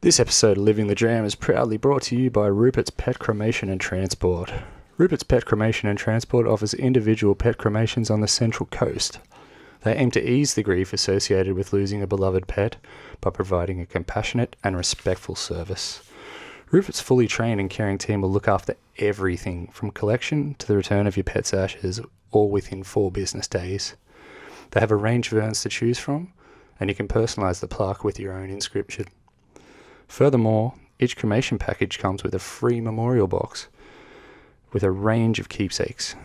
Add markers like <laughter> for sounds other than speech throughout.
This episode of Living the Dram is proudly brought to you by Rupert's Pet Cremation and Transport. Rupert's Pet Cremation and Transport offers individual pet cremations on the Central Coast. They aim to ease the grief associated with losing a beloved pet by providing a compassionate and respectful service. Rupert's fully trained and caring team will look after everything from collection to the return of your pet's ashes, all within four business days. They have a range of urns to choose from, and you can personalise the plaque with your own inscription. Furthermore, each cremation package comes with a free memorial box with a range of keepsakes.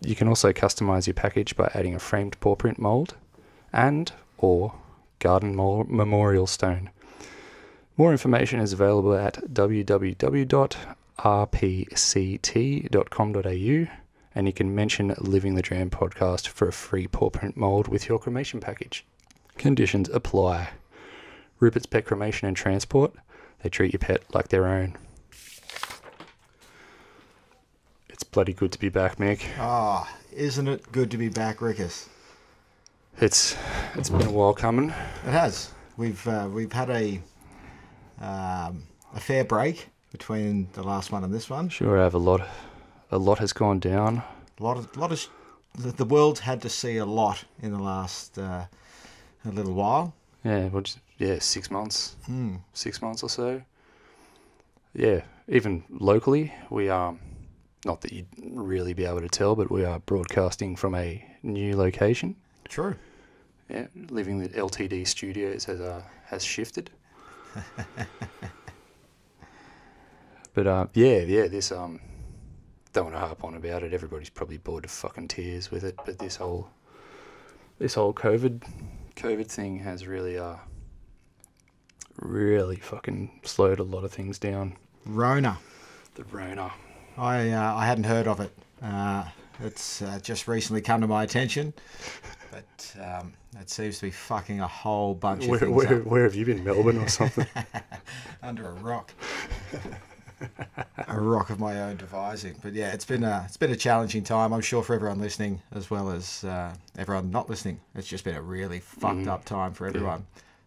You can also customize your package by adding a framed paw print mold and or garden memorial stone. More information is available at www.rpct.com.au and you can mention Living the Dram podcast for a free paw print mold with your cremation package. Conditions apply. Rupert's Pet Cremation and Transport, they treat your pet like their own. It's bloody good to be back, Mick. Ah, isn't it good to be back, Rickus? It's it's been a while coming. It has. We've uh, we've had a um, a fair break between the last one and this one. Sure, I have a lot. A lot has gone down. A lot of lot of sh- the, the world's had to see a lot in the last uh, a little while. Yeah, well, just, yeah, six months, Hmm. six months or so. Yeah, even locally, we are not that you'd really be able to tell, but we are broadcasting from a new location. True. Yeah, living the LTD studios has uh, has shifted. <laughs> but uh, yeah, yeah, this um, don't want to harp on about it. Everybody's probably bored to fucking tears with it. But this whole this whole COVID COVID thing has really uh really fucking slowed a lot of things down. Rona. The Rona. I uh, I hadn't heard of it. Uh, it's uh, just recently come to my attention, but um, it seems to be fucking a whole bunch of Where, things where, up where have you been, Melbourne or something? <laughs> under a rock. <laughs> a rock of my own devising. But yeah, it's been a it's been a challenging time. I'm sure for everyone listening as well as uh, everyone not listening. It's just been a really fucked up time for everyone.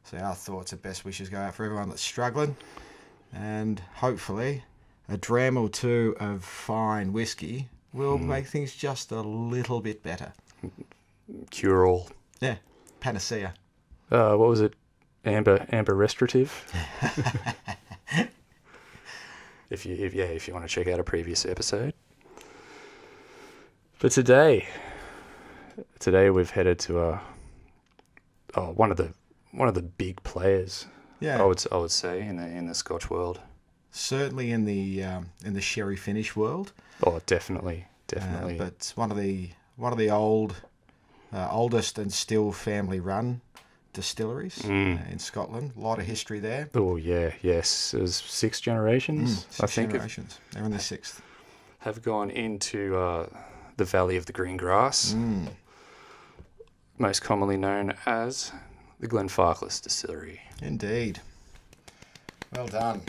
So our thoughts and best wishes go out for everyone that's struggling, and hopefully a dram or two of fine whiskey will make things just a little bit better. Cure all. Yeah, panacea. uh, what was it? Amber amber restorative. <laughs> if you if, yeah, if you want to check out a previous episode. But today, today we've headed to a oh one of the one of the big players. Yeah, I would I would say in the in the Scotch world. certainly in the um, in the sherry finish world. Oh, definitely, Uh, definitely. but one of the one of the old, uh, oldest and still family run distilleries Mm. uh, in Scotland. A lot of history there. oh yeah, yes. It was six generations. Mm, Six I think have. They're in the sixth. have gone into uh, the Valley of the Green Grass. Mm. most commonly known as the Glenfarclas Distillery. Indeed. Well done.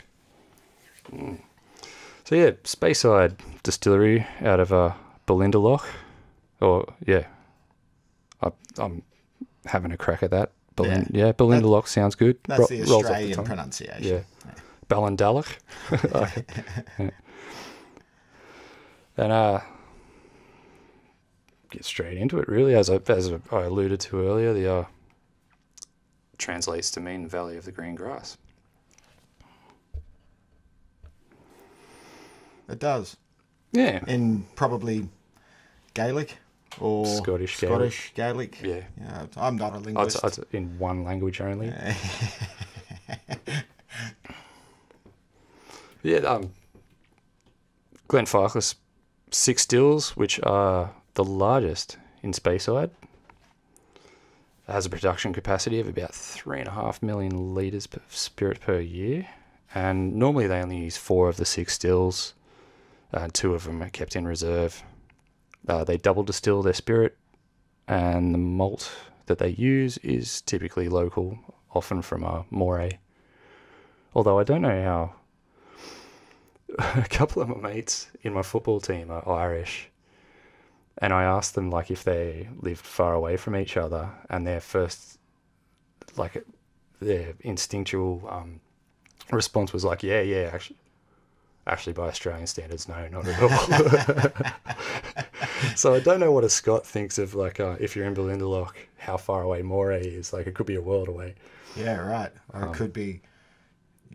So yeah, Speyside Distillery out of uh, Belinda Loch, or yeah, I, I'm having a crack at that. Belin- yeah. Belinda Loch sounds good. That's Ro- the Australian tongue. pronunciation. Yeah, Ballindalloch. <laughs> and uh, get straight into it. Really, as I as I alluded to earlier, the uh, translates to mean Valley of the Green Grass. It does. Yeah, In probably Gaelic or Scottish Gaelic. Scottish Gaelic. yeah. Yeah, I'm not a I'd, linguist. I'd, in one language only. Yeah, <laughs> um, Glenfarclas six stills, which are the largest in Speyside, has a production capacity of about three and a half million litres of spirit per year. And normally they only use four of the six stills, and two of them are kept in reserve. Uh, they double distill their spirit, and the malt that they use is typically local, often from a Moray. Although I don't know how <laughs> a couple of my mates in my football team are Irish, and I asked them like if they lived far away from each other, and their first, like, their instinctual um, response was like, "Yeah, yeah, actually, actually by Australian standards, no, not at all." <laughs> so I don't know what a Scot thinks of like uh, if you're in Belinda how far away Moray is. Like it could be a world away. Yeah, right. Or Um, it could be.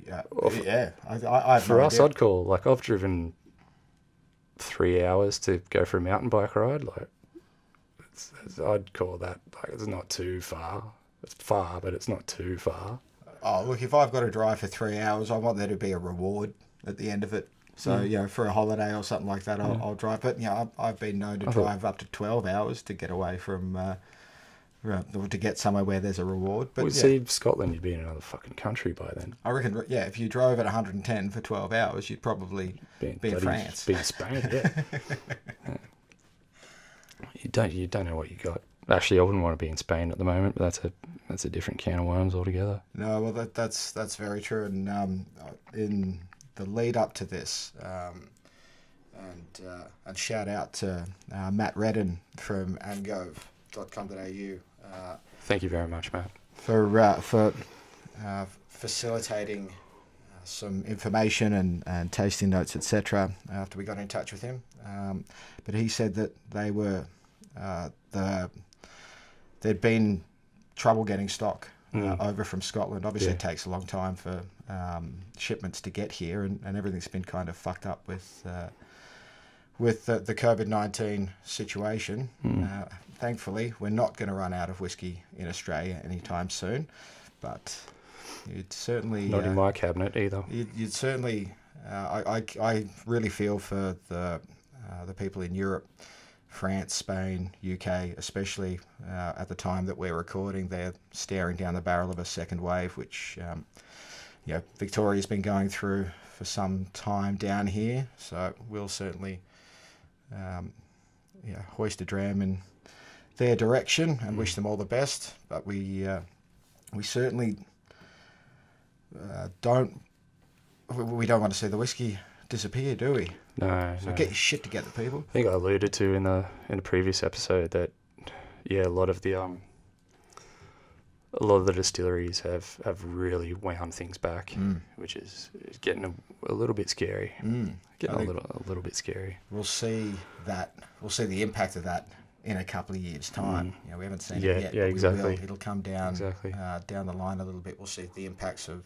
Yeah, for- yeah. I, I, I For no us, idea. I'd call like I've driven three hours to go for a mountain bike ride. Like it's, it's, I'd call that like it's not too far. It's far, but it's not too far. Oh, look, if I've got to drive for three hours, I want there to be a reward at the end of it. So, Mm. you know, for a holiday or something like that, I'll, I'll drive. But, you know, I've, I've been known to drive up to 12 hours to get away from, uh, uh, to get somewhere where there's a reward. But, Well, yeah, see, Scotland, you'd be in another fucking country by then. I reckon, yeah, if you drove at 110 for 12 hours, you'd probably Be in, be in France. Be in Spain, yeah. <laughs> Yeah. You don't, you don't know what you got. Actually, I wouldn't want to be in Spain at the moment, but that's a that's a different can of worms altogether. No, well, that, that's that's very true. And um, in the lead up to this, um, and uh, and shout out to uh, Matt Redden from angove.com.au uh, Thank you very much, Matt. for uh, for uh, facilitating uh, some information and, and tasting notes, etc. After we got in touch with him, um, but he said that they were uh, the there'd been trouble getting stock uh, Mm. over from Scotland. Obviously, Yeah. it takes a long time for um, shipments to get here, and, and everything's been kind of fucked up with. Uh, with the, the COVID 19 situation, Mm. uh, thankfully, we're not going to run out of whiskey in Australia anytime soon. But you'd certainly. Not uh, in my cabinet either. You'd, you'd certainly. Uh, I, I, I really feel for the uh, the people in Europe, France, Spain, UK, especially uh, at the time that we're recording. They're staring down the barrel of a second wave, which um, you know Victoria's been going through for some time down here. So we'll certainly um, yeah, hoist a dram in their direction and wish them all the best. But we uh, we certainly uh, don't we- don't want to see the whiskey disappear, do we? No, So no. get your shit together, people. I think I alluded to in the in the previous episode that yeah, a lot of the um a lot of the distilleries have have really wound things back, Mm. which is, is getting a, a little bit scary. Mm. Getting I a little a little bit scary. We'll see that. We'll see the impact of that in a couple of years' time. You know, we haven't seen Mm. Yeah, it yet. yeah, exactly. will. It'll come down Exactly. uh, down the line a little bit. We'll see the impacts of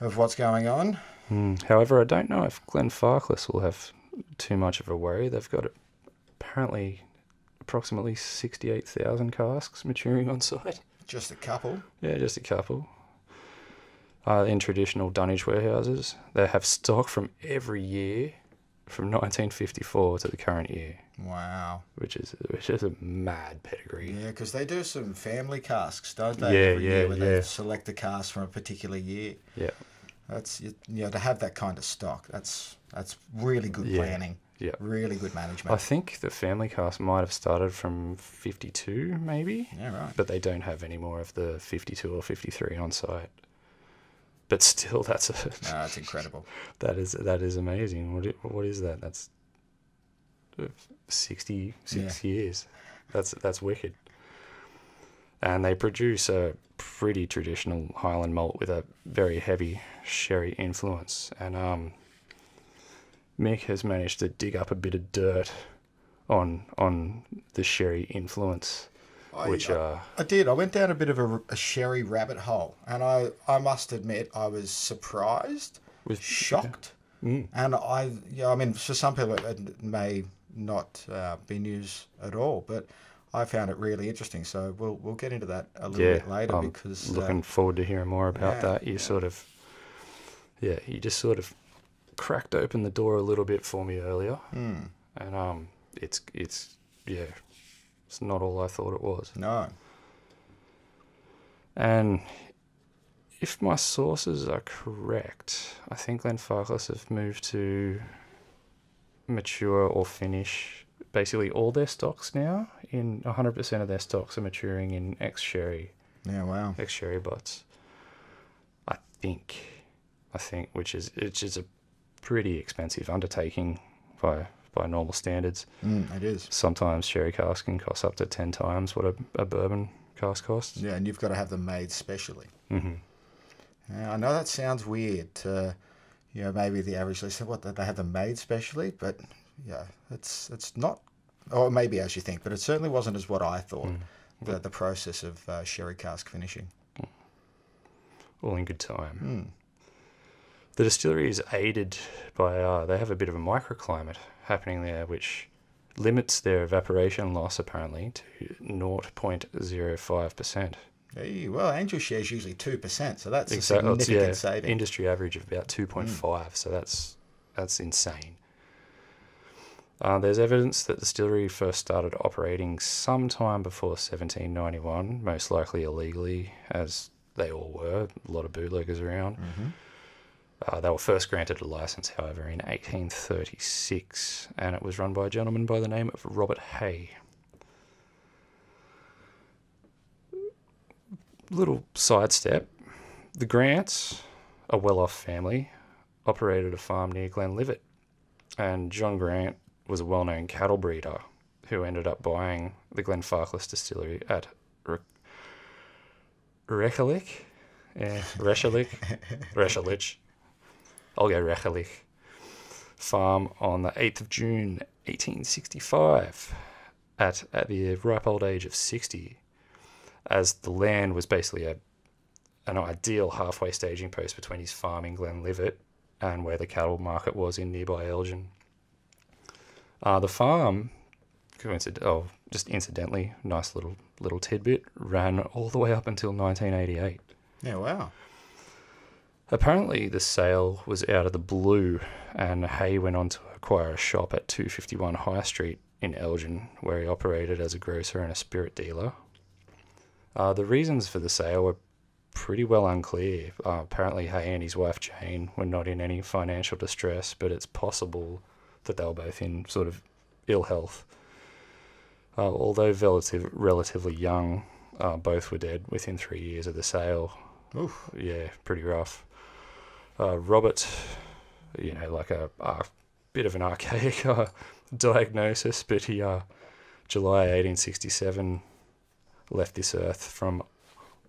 of what's going on. Mm. However, I don't know if Glenfarclas will have too much of a worry. They've got apparently approximately sixty-eight thousand casks maturing on site. Just a couple. Yeah, just a couple. Uh, in traditional dunnage warehouses, they have stock from every year from 1954 to the current year, Wow. which is which is a mad pedigree. Yeah, because they do some family casks, don't they? Yeah, every yeah, year where they yeah. select the cask from a particular year. Yeah, That's you you know to have that kind of stock. That's that's really good Yeah. planning. yeah. Really good management. I think the family cask might have started from 52, maybe, yeah, right. but they don't have any more of the 52 or 53 on site. But still, <laughs> that's a No, that's incredible. <laughs> that is that is amazing. What what is that? That's uh, 66 years. That's that's wicked. And they produce a pretty traditional Highland malt with a very heavy sherry influence. And um, Mick has managed to dig up a bit of dirt on on the sherry influence, I, which I, uh, I did. I went down a bit of a, a sherry rabbit hole, and I I must admit I was surprised, was shocked, Mm. and I yeah I mean for some people it may not uh, be news at all, but. I found it really interesting, so we'll we'll get into that a little yeah, bit later I'm because uh, looking forward to hearing more about yeah, that. You yeah. sort of, yeah, you just sort of cracked open the door a little bit for me earlier, hmm, and um, it's it's yeah, it's not all I thought it was. no, And if my sources are correct, I think Glenfarclas have moved to mature or finish basically all their stocks now. In 100% of their stocks are maturing in ex sherry yeah, wow, ex sherry butts. I think, I think, which is which is a pretty expensive undertaking by by normal standards. mm, it is. Sometimes sherry cask can cost up to ten times what a, a bourbon cask costs. Yeah, and you've got to have them made specially. hmm Yeah, I know that sounds weird to, you know, maybe the average listener. What they have them made specially, but yeah, it's it's not, or maybe as you think, but it certainly wasn't as what I thought. The the process of uh, sherry cask finishing. all in good time. The distillery is aided by uh, they have a bit of a microclimate happening there, which limits their evaporation loss apparently to 0.05 percent. Hey, well, angel share is usually two percent, so that's a Exactly. It's, significant yeah, saving. industry average of about 2.5, so that's that's insane. Uh, there's evidence that the distillery first started operating sometime before 1791, most likely illegally, as they all were. A lot of bootleggers around. Uh, they were first granted a license, however, in 1836, and it was run by a gentleman by the name of Robert Hay. Little sidestep the Grants, a well off family, operated a farm near Glenlivet, and John Grant was a well known cattle breeder who ended up buying the Glenfarclas distillery at Re- Reykjavik. Yeah, Reykjavik. Reykjavik. Go Reykjavik. Farm on the 8th of June 1865 at, at the ripe old age of 60, as the land was basically a, an ideal halfway staging post between his farm in Glenlivet and where the cattle market was in nearby Elgin. Uh, the farm, oh, just incidentally, nice little little tidbit, ran all the way up until 1988. yeah, wow. Apparently, the sale was out of the blue, and Hay went on to acquire a shop at 251 High Street in Elgin, where he operated as a grocer and a spirit dealer. Uh, the reasons for the sale were pretty well unclear. Uh, apparently, Hay and his wife Jane were not in any financial distress, but it's possible that they were both in sort of ill health. Uh, although relative, relatively young, uh, both were dead within three years of the sale. Oof. Yeah, pretty rough. Uh, Robert, you know, like a, a bit of an archaic <laughs> uh, diagnosis, but he, uh, July 1867, left this earth from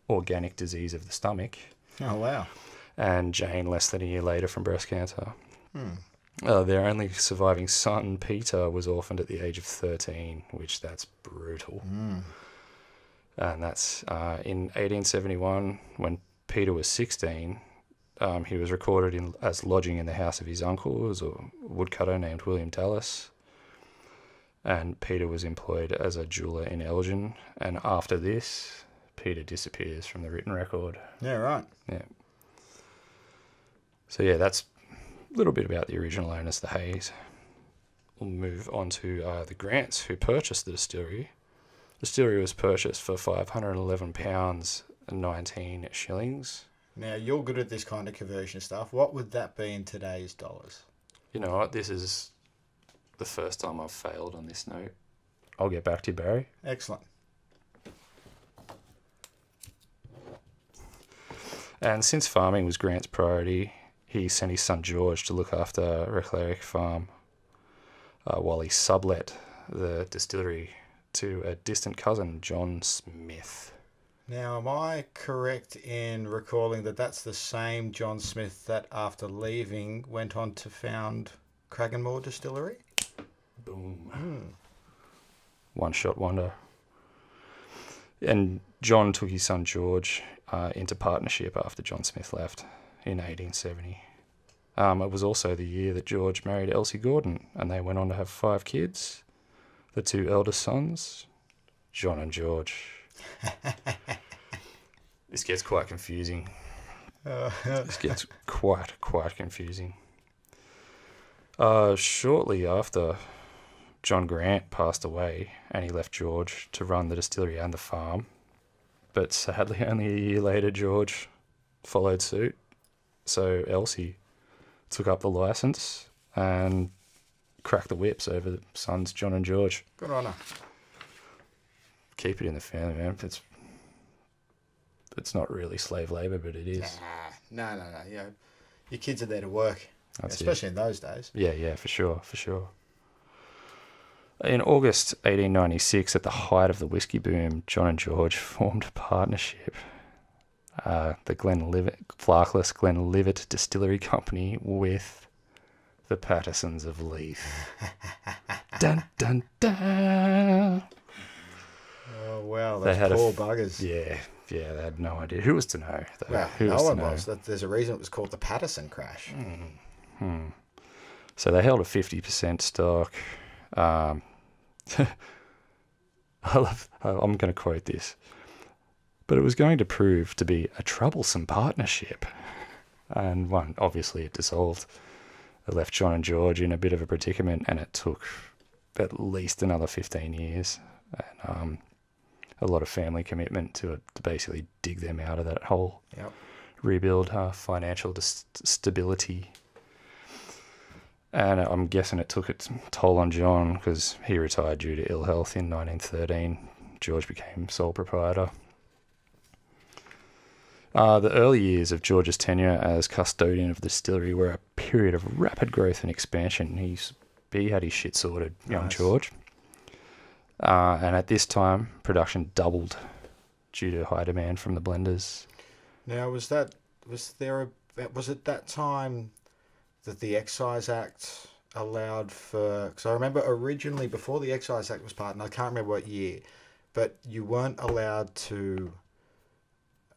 organic disease of the stomach, Oh wow. and Jane less than a year later from breast cancer. Uh, their only surviving son, Peter, was orphaned at the age of 13, which that's brutal. And that's uh, in 1871, when Peter was 16, um, he was recorded in, as lodging in the house of his uncle, who was a woodcutter named William Dallas. And Peter was employed as a jeweler in Elgin. And after this, Peter disappears from the written record. Yeah, right. Yeah. So yeah, that's a little bit about the original owners, the Hayes. We'll move on to uh, the Grants, who purchased the distillery. The distillery was purchased for five hundred and eleven pounds and nineteen shillings. Now you're good at this kind of conversion stuff. What would that be in today's dollars? You know what? This is the first time I've failed on this note. I'll get back to you, Barry. Excellent. And since farming was Grant's priority, he sent his son George to look after Rechlerich Farm uh, while he sublet the distillery to a distant cousin, John Smith. Now, am I correct in recalling that that's the same John Smith that, after leaving, went on to found Cragganmore Distillery? Boom. One shot wonder. And John took his son George uh, into partnership after John Smith left in 1870. Um, it was also the year that George married Elsie Gordon, and they went on to have five kids. The two eldest sons, John and George. <laughs> this gets quite confusing. this gets quite, quite confusing. Uh, shortly after John Grant passed away, and he left George to run the distillery and the farm. But sadly, <laughs> only a year later, George followed suit. So Elsie took up the license and cracked the whips over the sons, John and George. Good on her. Keep it in the family, man. It's it's not really slave labor, but it is. Nah, no, no, no. You know, your kids are there to work, That's it. especially in those days. Yeah, yeah, for sure, for sure. In August 1896, at the height of the whiskey boom, John and George <laughs> formed a partnership. uh, the Glenlivet, Flarkless Glenlivet Distillery Company with the Pattersons of Leith. <laughs> dun dun dun. Oh wow, They had a poor f- buggers. Yeah, yeah, they had no idea. Who was to know? though? Well, Who no was one know? was. There's a reason it was called the Patterson crash. So they held a 50% stock. Um, <laughs> I love, I'm going to quote this. But it was going to prove to be a troublesome partnership. And one, obviously, it dissolved. It left John and George in a bit of a predicament, and it took at least another 15 years. And um, a lot of family commitment to, to basically dig them out of that hole Yep. rebuild uh, financial dis- stability. And I'm guessing it took its toll on John because he retired due to ill health in 1913. George became sole proprietor. Uh, the early years of George's tenure as custodian of the distillery were a period of rapid growth and expansion. He's, he had his shit sorted, young Nice. George. Uh, and at this time, production doubled due to high demand from the blenders. Now, was that was there a was it that time that the Excise Act allowed for? Because I remember originally before the Excise Act was passed, and I can't remember what year, but you weren't allowed to.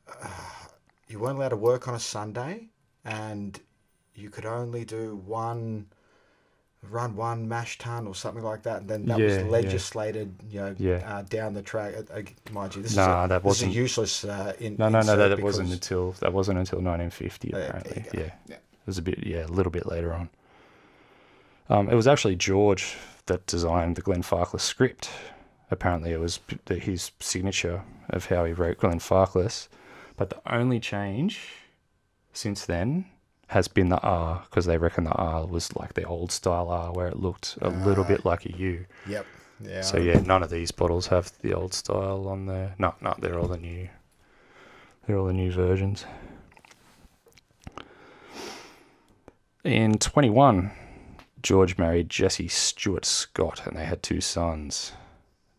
Uh, you weren't allowed to work on a Sunday, and you could only do one. Run one mash tun or something like that, and then that Yeah, was yeah. legislated, you know, Yeah. uh, down the track. Uh, uh, mind you, this Nah, is a, that this is a wasn't- useless. Uh, in, No, no, no, that, that wasn't until that wasn't until 1950 Oh, apparently. Yeah. Yeah. it was a bit, yeah, a little bit later on. Um, it was actually George that designed the Glenfarclas script. Apparently, it was the, his signature of how he wrote Glenfarclas. But the only change since then has been the R because they reckon the R was like the old style R where it looked a ah. little bit like a U. Yep. Yeah. So yeah, none of these bottles have the old style on there. No, no, they're all the new. They're all the new versions. In 21, George married Jessie Stewart Scott, and they had two sons,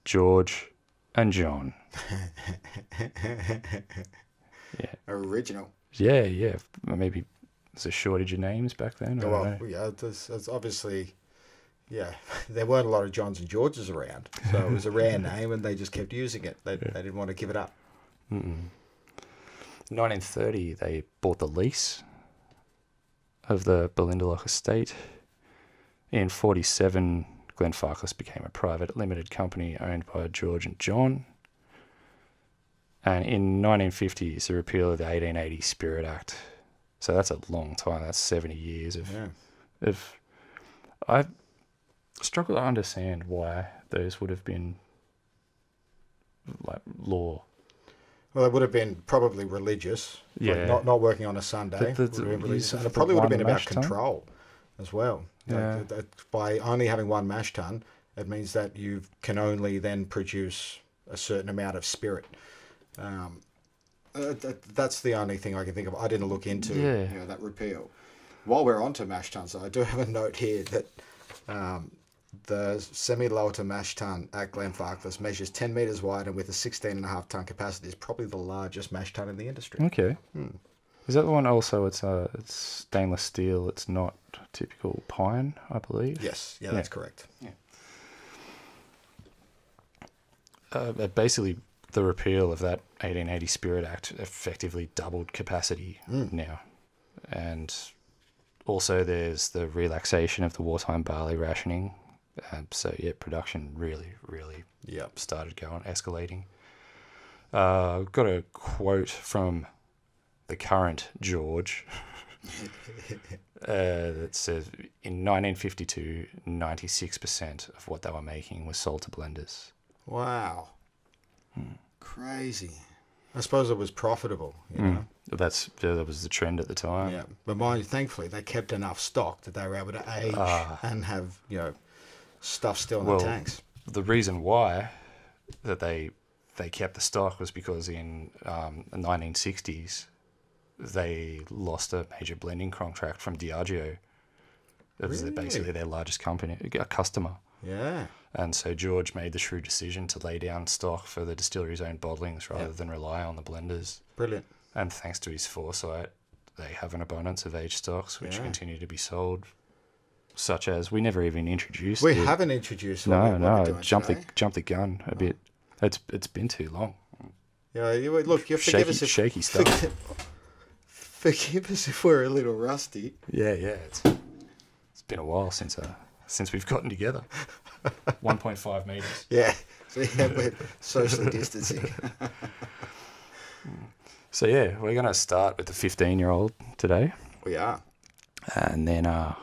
George and John. <laughs> yeah. Original. Yeah, yeah. Maybe there's a shortage of names back then. I oh, well, yeah, it's, it's obviously, yeah, <laughs> there weren't a lot of Johns and Georges around, so it was a rare <laughs> name, and they just kept using it. They, they didn't want to give it up. Mm-mm. 1930, they bought the lease of the Belinda estate. In 47, Glenfarclas became a private limited company owned by George and John. And in 1950 is the repeal of the 1880 Spirit Act. So that's a long time. That's 70 years of Yeah. of I struggle to understand why those would have been like law. Well, it would have been probably religious. like Yeah. not not working on a Sunday. The- the- would have been religious, and it probably would have been about control as well. Like, Yeah. that- that by only having one mash tun, it means that you can only then produce a certain amount of spirit. Um, uh, that, that's the only thing I can think of. I didn't look into Yeah. you know, that repeal. While we're on to mash tuns, I do have a note here that um, the semi-lauter mash tun at Glenfarclas measures 10 metres wide and with a 16.5 tonne capacity is probably the largest mash tun in the industry. Okay. Is that the one also it's uh it's stainless steel, it's not typical pine, I believe. Yes, yeah, Yeah. that's correct. Uh, but basically the repeal of that 1880 Spirit Act effectively doubled capacity now. And also there's the relaxation of the wartime barley rationing. Um, so yeah, production really, really Yep. started going, escalating. Uh, I've got a quote from the current George <laughs> uh, that says in 1952, 96% of what they were making was sold to blenders. Wow. Crazy. I suppose it was profitable, you know. That's that was the trend at the time. Yeah, but mind you, thankfully they kept enough stock that they were able to age Ah. and have you know stuff still in Well, the tanks. The reason why that they they kept the stock was because in um, the 1960s they lost a major blending contract from Diageo. It was basically their largest company, a customer. Yeah, And so George made the shrewd decision to lay down stock for the distillery's own bottlings rather than rely on the blenders. brilliant. and thanks to his foresight, they have an abundance of aged stocks which Yeah. continue to be sold. Such as we never even introduced. We the- haven't introduced. No, no, jump today. the jump the gun a bit. It's it's been too long. Yeah, you, look, you forgive Shaky, us if shaky stuff. forgive, forgive us if we're a little rusty. Yeah, yeah. It's it's been a while since uh since we've gotten together. One point five meters. <laughs> Yeah, so yeah, we're socially distancing. <laughs> So yeah, we're gonna start with the fifteen year old today, we are. and then uh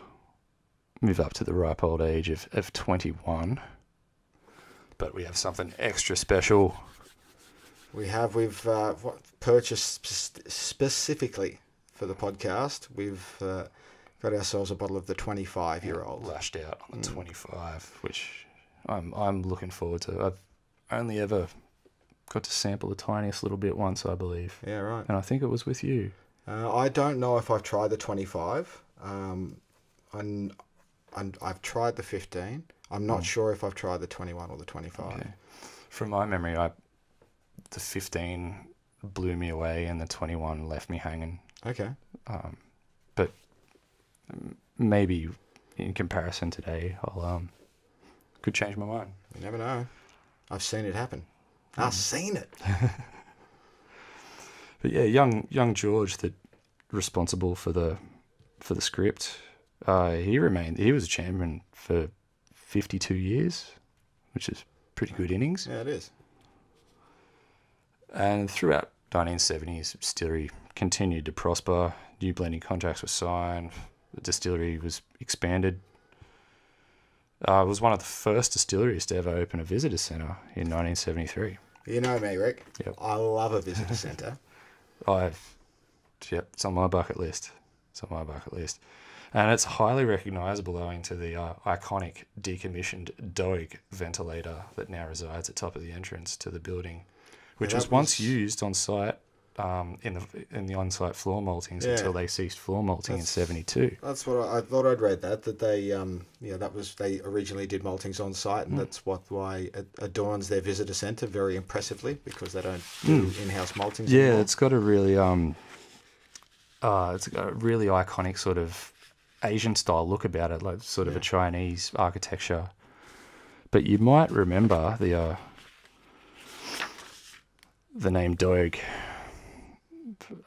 move up to the ripe old age of of twenty one. But we have something extra special. We have. We've uh, purchased specifically for the podcast. We've uh, got ourselves a bottle of the twenty-five-year-old. lashed out on the Mm. 25, which I'm I'm looking forward to. I've only ever got to sample the tiniest little bit once, I believe, Yeah, right. and I think it was with you. Uh, I don't know if I've tried the 25. Um, and, and I've tried the 15. I'm not Mm. sure if I've tried the 21 or the 25. Okay. From my memory, I the 15 blew me away, and the 21 left me hanging. Okay. Um, maybe in comparison today, I'll um could change my mind. You never know. I've seen it happen. Mm. I've seen it. <laughs> But yeah, young young George, that responsible for the for the script, uh, he remained. He was a champion for fifty two years, which is pretty good innings. Yeah, it is. And throughout 1970s, distillery continued to prosper. New blending contracts were signed. The distillery was expanded. Uh, it was one of the first distilleries to ever open a visitor centre in 1973. You know me, Rick. Yep. I love a visitor centre. <laughs> I've, yep, it's on my bucket list. It's on my bucket list. And it's highly recognisable owing to the uh, iconic decommissioned Doig ventilator that now resides at top of the entrance to the building, which that was once used on site um, in the in the on-site floor maltings Yeah. until they ceased floor malting That's- in '72. That's what I, I thought. I'd read that that they, um, yeah, that was they originally did maltings on site, Mm. and that's what why it adorns their visitor centre very impressively because they don't do in-house maltings. Mm. Yeah, anymore. it's got a really um, uh, it's got a really iconic sort of Asian style look about it, like sort of a Chinese architecture. But you might remember the uh, the name Doig,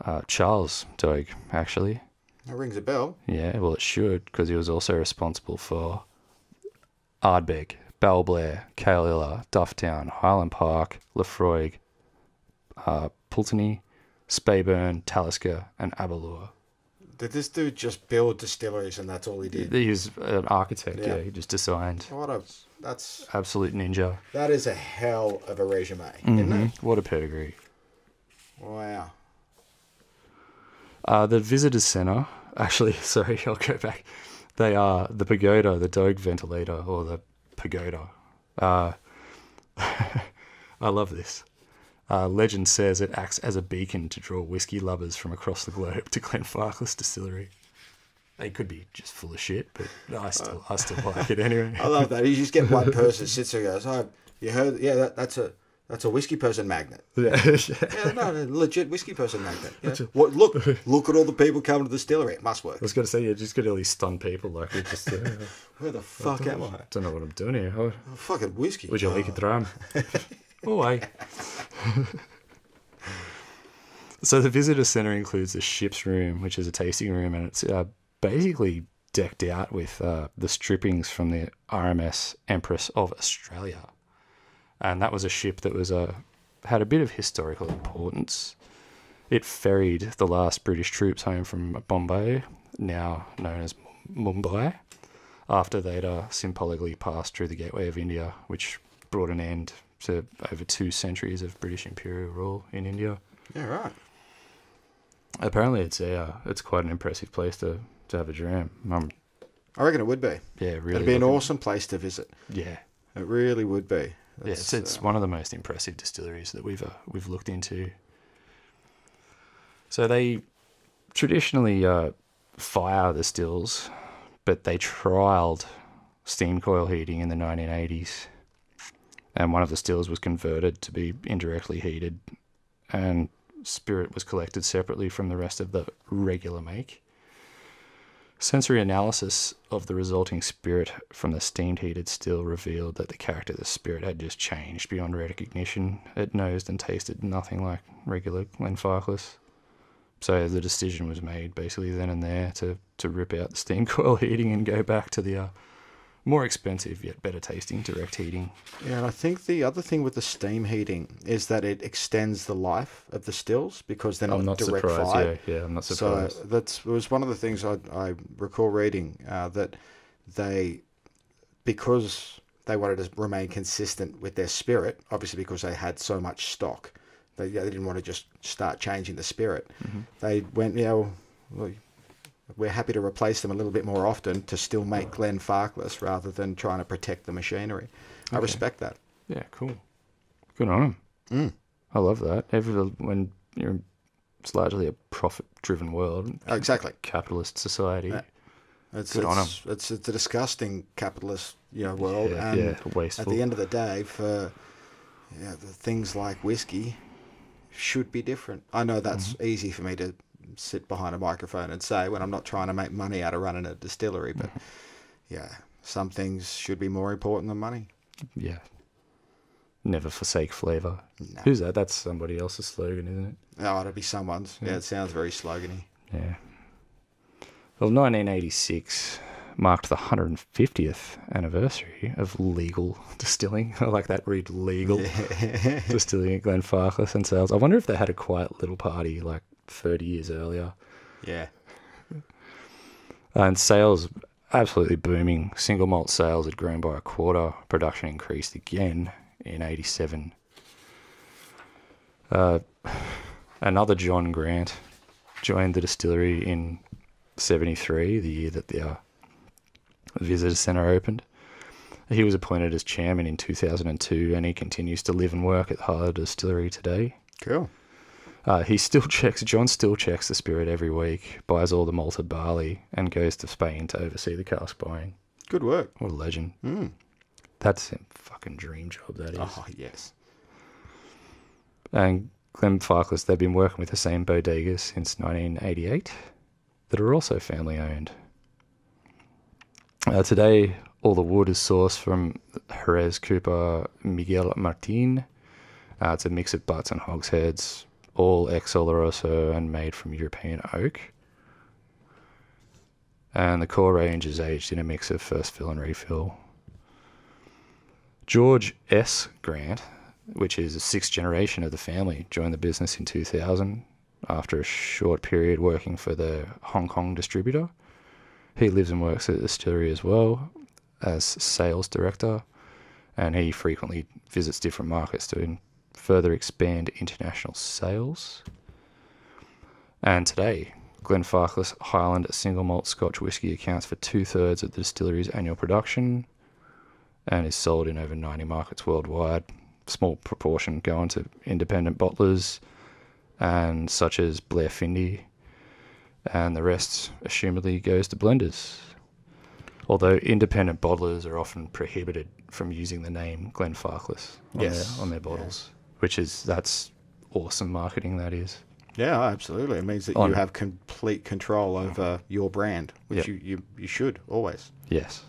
uh, Charles Doig, actually. that rings a bell. Yeah, well, it should because he was also responsible for Ardbeg, Balblair, Caol Ila, Dufftown, Highland Park, Laphroaig, uh, Pulteney, Speyburn, Talisker, and Aberlour. Did this dude just build distilleries and that's all he did? He was an architect, yeah. Yeah. he just designed. What a that's Absolute ninja. that is a hell of a resume, isn't it? Mhm. What a pedigree. Wow. Uh, the visitors centre, actually, <laughs> sorry, I'll go back. They are the pagoda, the Doig ventilator, or the pagoda. Uh, <laughs> I love this. Uh, legend says it acts as a beacon to draw whiskey lovers from across the globe <laughs> to Glenfarclas Distillery. They could be just full of shit, but I still, I still like it anyway. I love that. You just get one person sits there and goes, "Oh, you heard? Yeah, that, that's a that's a whiskey person magnet. <laughs> Yeah. Yeah, no, legit whiskey person magnet. Yeah. What? Look, <laughs> look at all the people coming to the distillery. It must work. I was going to say, you're just going to these stunned people like we just. Uh, <laughs> Where the fuck am I? don't know what I'm doing here. Oh, Oh, fucking whiskey. Would you like a dram? oh, aye. so the visitor centre includes the ship's room, which is a tasting room, and it's uh, basically decked out with uh, the strippings from the RMS Empress of Australia, and that was a ship that was uh, had a bit of historical importance. It ferried the last British troops home from Bombay, now known as Mumbai, after they'd uh, symbolically passed through the gateway of India, which brought an end to over two centuries of British imperial rule in India. Yeah, right. Apparently, it's a uh, it's quite an impressive place to, to have a dram. Um, I reckon it would be. yeah, really. It'd be an awesome place to visit. Yeah, It really would be. Yeah. It's, it's uh, one of the most impressive distilleries that we've uh, we've looked into. So they traditionally uh, fire the stills, but they trialed steam coil heating in the 1980s, and one of the stills was converted to be indirectly heated, and spirit was collected separately from the rest of the regular make. Sensory analysis of the resulting spirit from the steamed heated still revealed that the character of the spirit had just changed beyond recognition. It nosed and tasted nothing like regular Glenfarclas. So the decision was made basically then and there to, to rip out the steam <laughs> coil heating and go back to the uh, more expensive yet better tasting direct heating. Yeah, and I think the other thing with the steam heating is that it extends the life of the stills because they're not, I'm not direct surprised. fire. Yeah, yeah, I'm not surprised. So that's was one of the things I, I recall reading uh, that they, because they wanted to remain consistent with their spirit, obviously because they had so much stock, they, they didn't want to just start changing the spirit. Mm-hmm. They went, yeah, well, well, we're happy to replace them a little bit more often to still make Glenfarclas rather than trying to protect the machinery. I respect that. yeah, cool. Good on them. Mm. I love that. Every when you're it's largely a profit-driven world, Oh, exactly. capitalist society. Yeah. It's, Good on it's, it's, it's a disgusting capitalist you know, world. yeah, and yeah, at the end of the day, for yeah, the things like whiskey should be different. I know that's Mm-hmm. easy for me to sit behind a microphone and say when I'm not trying to make money out of running a distillery, but Mm-hmm. yeah, some things should be more important than money. yeah. Never forsake flavour. No. Who's that? That's somebody else's slogan, isn't it? Oh, it'll be someone's. Yeah, Yeah. it sounds very slogany. Yeah. Well, 1986 marked the 150th anniversary of legal <laughs> distilling. I like that read legal <laughs> distilling at Glenfarclas and sales. I wonder if they had a quiet little party like 30 years earlier. Yeah. And sales absolutely booming. Single malt sales had grown by a quarter. Production increased again in 87. Uh, another John Grant joined the distillery in 73, the year that the uh, visitor centre opened. He was appointed as chairman in 2002 and he continues to live and work at the Harlow Distillery today. Cool. Uh, he still <laughs> checks, John still checks the spirit every week, buys all the malted barley, and goes to Spain to oversee the cask buying. Good work. What a legend. Mm. That's a fucking dream job, that is. Oh, yes. And Glenfarclas, they've been working with the same bodegas since 1988 that are also family owned. Uh, today, all the wood is sourced from Jerez Cooper Miguel Martin. Uh, it's a mix of butts and hogsheads, all ex Oloroso and made from European oak. And the core range is aged in a mix of first fill and refill. George S. Grant, which is the sixth generation of the family, joined the business in 2000 after a short period working for the Hong Kong distributor. He lives and works at the distillery as well as sales director, and he frequently visits different markets to further expand international sales. And today, Glenfarclas Highland single malt Scotch whisky accounts for two thirds of the distillery's annual production and is sold in over 90 markets worldwide. Small proportion going to independent bottlers and such as Blair Findy, and the rest assumedly goes to blenders. Although independent bottlers are often prohibited from using the name Glenfarclas on, Yes. their, on their bottles, which is that's awesome marketing. That is. Yeah, absolutely. It means that On- you have complete control over your brand, which Yep. you, you, you should always. Yes.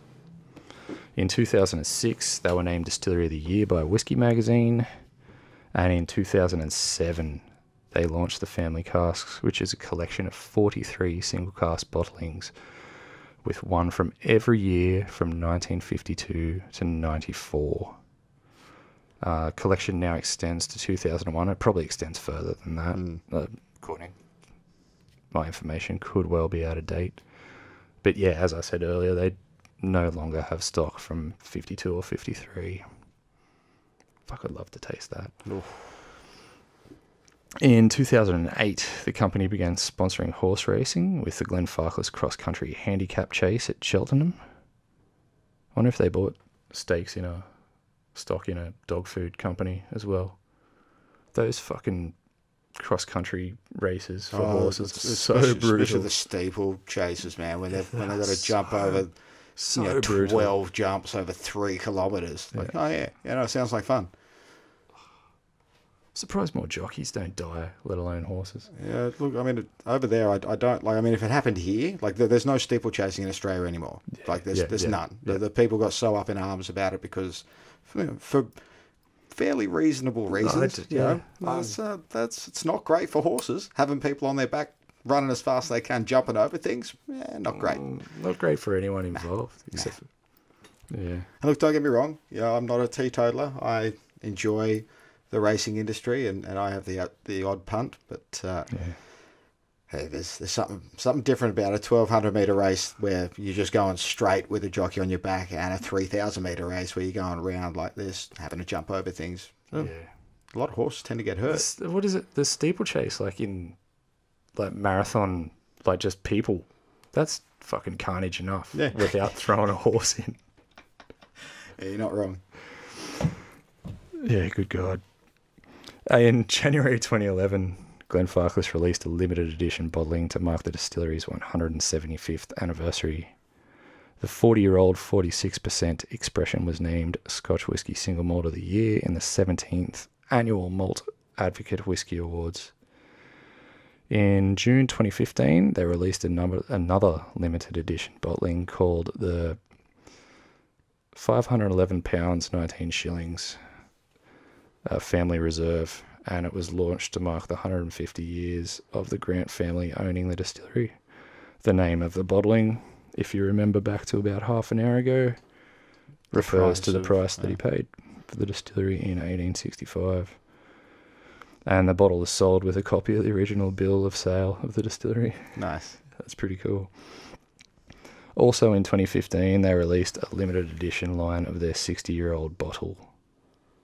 In 2006, they were named Distillery of the Year by Whiskey Magazine. And in 2007, they launched the Family Casks, which is a collection of 43 single cask bottlings, with one from every year from 1952 to 94. Uh, collection now extends to 2001. It probably extends further than that. Mm. Uh, according my information, could well be out of date. But yeah, as I said earlier, they no longer have stock from 52 or 53. Fuck, I'd love to taste that. In 2008, the company began sponsoring horse racing with the Glenfarclas Cross Country Handicap Chase at Cheltenham. I wonder if they bought stakes in a stock in a dog food company as well. Those fucking cross country races for oh, horses it's- are it's so especially, brutal. Especially the steeple chases, man, when they've when they've got to jump So- over so you know, brutal. twelve jumps over three kilometers. Like, oh yeah, yeah, no, it sounds like fun. Surprised more jockeys don't die, let alone horses. Yeah, look, I mean, it- over there, I, I don't like. I mean, if it happened here, like, there, there's no steeplechasing in Australia anymore. like, there's yeah, there's yeah, none. yeah. The, the people got so up in arms about it because, you know, for fairly reasonable reasons, d- you know, yeah. that's, uh, that's it's not great for horses having people on their back running as fast as they can, jumping over things. Yeah, not great. Mm, Not great for anyone involved, except for. Yeah. And look, don't get me wrong. Yeah, I'm not a teetotaler. I enjoy the racing industry, and, and I have the the odd punt, but. Uh, Yeah. Hey, there's there's something something different about a 1200 meter race where you're just going straight with a jockey on your back, and a 3000 meter race where you're going around like this, having to jump over things. Yeah. A lot of horses tend to get hurt. What is it? The steeplechase, like in like marathon, like just people. That's fucking carnage enough. Yeah. <laughs> Without throwing a horse in. Yeah, you're not wrong. Yeah, good God. Uh, in <laughs> January 2011, Glenfarclas released a limited edition bottling to mark the distillery's 175th anniversary. The 40 year old 46% expression was named Scotch Whisky Single Malt of the Year in the 17th Annual Malt Advocate Whisky Awards. In June 2015, they released number, another limited edition bottling called the 511 pounds 19 shillings uh, family reserve, and it was launched to mark the 150 years of the Grant family owning the distillery. The name of the bottling, if you remember back to about half an hour ago, refers to the of- price that he paid for the distillery in 1865. And the bottle is sold with a copy of the original bill of sale of the distillery. Nice. That's pretty cool. Also in 2015, they released a limited edition line of their 60 year old bottle.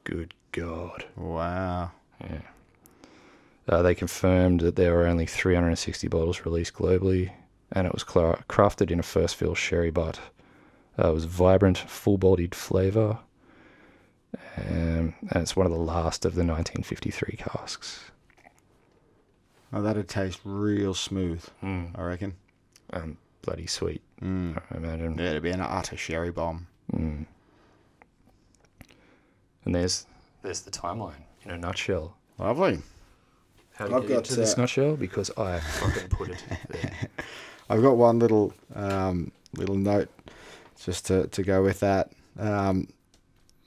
Good God. Wow. Yeah. Uh, they confirmed that there were only 360 bottles released globally, and it was cla crafted in a first fill sherry butt. Uh, it was vibrant, full bodied flavour, um, and it's one of the last of the 1953 casks. Oh, that'd taste real smooth, Mm. I reckon. Um, bloody sweet, Mm. I imagine. Yeah, it'd be an utter sherry bomb. Mm. And there's there's the timeline in a nutshell. Lovely. How to I've get got, into this uh, nutshell? Because I <laughs> fucking put it there. <laughs> I've got one little um, little note just to, to go with that. Um,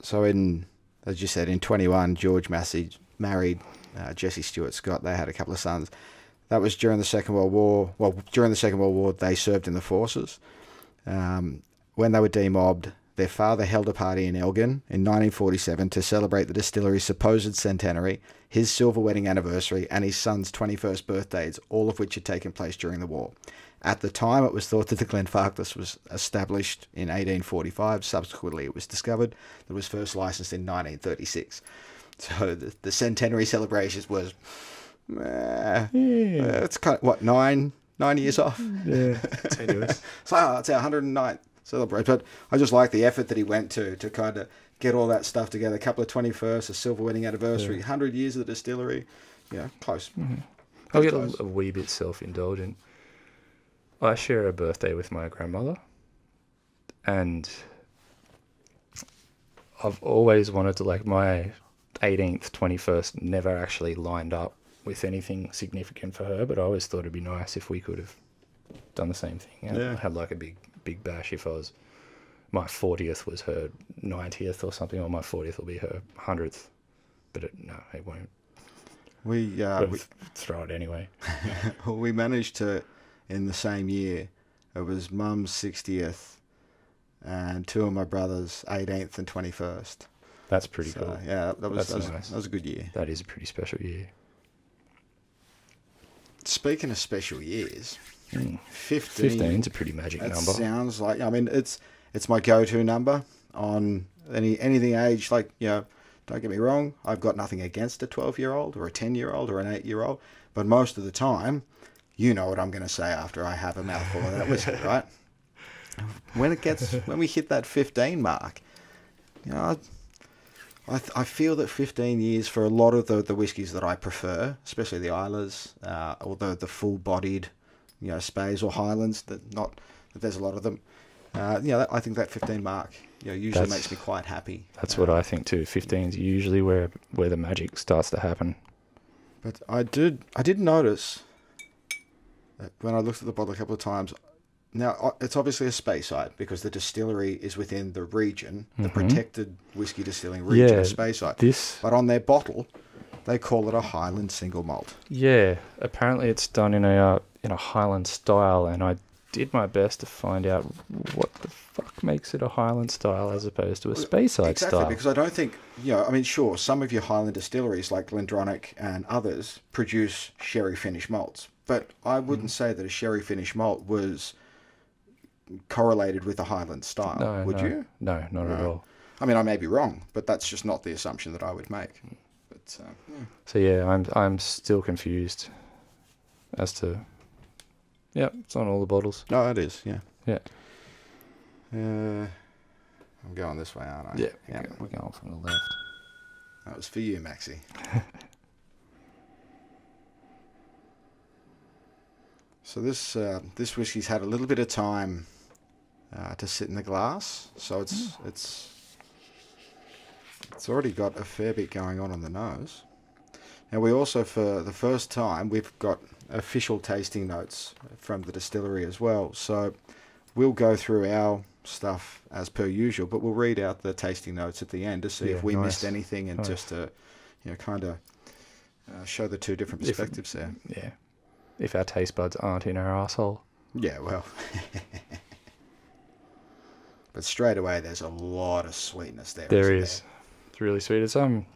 so in as you said in 21, George Massey married uh, Jesse Stewart Scott. They had a couple of sons. That was during the Second World War. Well, during the Second World War, they served in the forces. Um, when they were demobbed, their father held a party in Elgin in 1947 to celebrate the distillery's supposed centenary, his silver wedding anniversary, and his son's 21st birthdays, all of which had taken place during the war. At the time, it was thought that the Glenfarclas was established in 1845. Subsequently, it was discovered that it was first licensed in 1936. So the, the centenary celebrations was, eh, it's kind of, what, nine, nine years off? Yeah, <laughs> tenuous. So oh, it's our 109th celebrate. But I just like the effort that he went to to kind of get all that stuff together. A couple of 21st, a silver wedding anniversary, 100 years of the distillery. Yeah, close. Mm-hmm. I'll get Close. a, a wee bit self indulgent. I share a birthday with my grandmother, and I've always wanted to, like, my 18th, 21st never actually lined up with anything significant for her, but I always thought it'd be nice if we could have done the same thing. and Yeah. Had like a big, big bash if I was. My 40th was her 90th or something, or my 40th will be her 100th. But it, no, it won't. We, uh, we throw it anyway. well, <laughs> we managed to in the same year. It was Mum's 60th and two of my brothers' 18th and 21st. That's pretty So, cool. Yeah, that was That's that was, nice. that was a good year. That is a pretty special year. Speaking of special years, Mm. 15 15's a pretty magic That number. sounds like I mean it's it's my go-to number on any anything age. Like you know, don't get me wrong, I've got nothing against a twelve-year-old or a ten-year-old or an eight-year-old, but most of the time, you know what I'm going to say after I have a mouthful of that whiskey, <laughs> right? When it gets when we hit that fifteen mark, you know. I, th- I feel that 15 years for a lot of the, the whiskies that I prefer, especially the Islays, uh, the, the full bodied, you know, Speys or Highlands, that not that there's a lot of them. Uh, you know, that, I think that 15 mark, you know, usually That's- makes me quite happy. That's Uh, what I think too. 15 is usually where where the magic starts to happen. But I did, I did notice that when I looked at the bottle a couple of times. Now it's obviously a Speyside because the distillery is within the region, the Mhm. protected whiskey distilling region Yeah, of Speyside. This, But on their bottle, they call it a Highland single malt. yeah, apparently it's done in a uh, in a Highland style, and I did my best to find out what the fuck makes it a Highland style as opposed to a Speyside exactly, style. because I don't think you know. I mean, sure, some of your Highland distilleries like Glendronach and others produce sherry finish malts, but I Mm. wouldn't say that a sherry finish malt was correlated with a Highland style. no, would no, you? No, not at all. I mean, I may be wrong, but that's just not the assumption that I would make. But uh, yeah. So yeah, I'm I'm still confused as to. Yeah, it's on all the bottles. no, it is. Yeah. Yeah. Uh, I'm going this way, aren't I? Yeah, Yeah. we're going from the left. That was for you, Maxi. <laughs> so this uh, this whiskey's had a little bit of time uh, to sit in the glass, so it's it's it's already got a fair bit going on on the nose. And we also, for the first time, we've got official tasting notes from the distillery as well. So we'll go through our stuff as per usual, but we'll read out the tasting notes at the end to see Yeah, if we nice. missed anything and Nice. just to, you know, kind of uh, show the two different If- perspectives there. Yeah, if our taste buds aren't in our asshole. Yeah, well. <laughs> but straight away, there's a lot of sweetness there. There is. It's really sweet. It's um.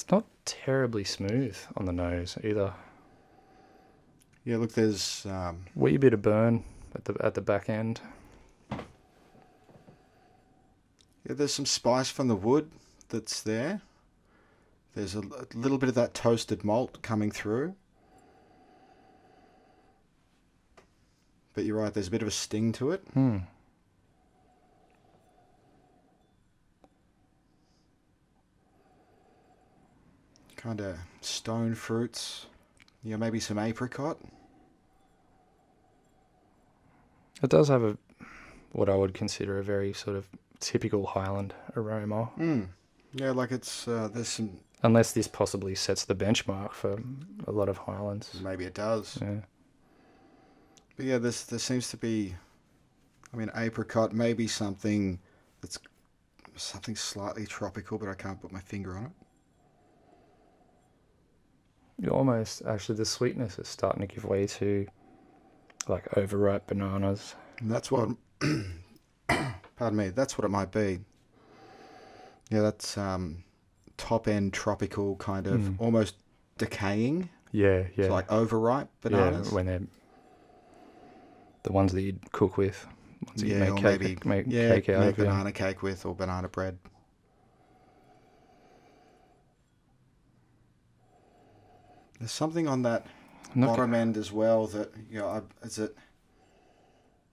It's not terribly smooth on the nose either. Yeah, look, there's um, Wee bit of burn at the at the back end. yeah, there's some spice from the wood that's there. There's a, a little bit of that toasted malt coming through. But you're right, there's a bit of a sting to it. Hmm. Kind of stone fruits. Yeah, maybe some apricot. It does have a what I would consider a very sort of typical Highland aroma. Mm. Yeah, like it's uh, there's some Unless this possibly sets the benchmark for a lot of Highlands. maybe it does. Yeah. But yeah, this there seems to be, I mean, apricot, maybe something that's something slightly tropical, but I can't put my finger on it. You almost actually the sweetness is starting to give way to like overripe bananas. And that's what, <coughs> pardon me, that's what it might be. Yeah, that's um, top end tropical kind of Mm. almost decaying, Yeah, yeah. so like overripe bananas. Yeah, when they're the ones that you'd cook with. Ones that you Yeah, make or cake, maybe make yeah, cake out make of. yeah. banana cake with or banana bread. There's something on that not bottom end as well that you know I- is it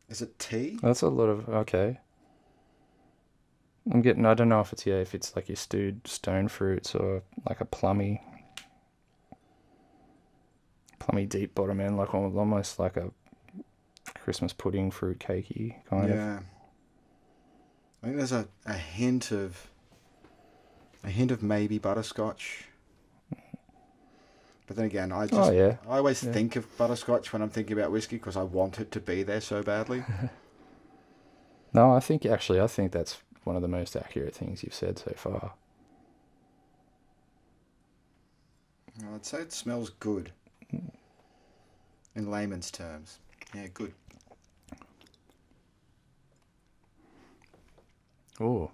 is it tea That's a lot of okay. I'm getting. I don't know if it's yeah, if it's like your stewed stone fruits or like a plummy, plummy deep bottom end, like almost like a Christmas pudding fruit cakey kind of. yeah i think there's a, a hint of a hint of maybe butterscotch but then again i oh, just Oh yeah, i always yeah. think of butterscotch when i'm thinking about whiskey because i want it to be there so badly <laughs> no, I think actually, I think that's one of the most accurate things you've said so far. i'd say it smells good in layman's terms yeah good Oh,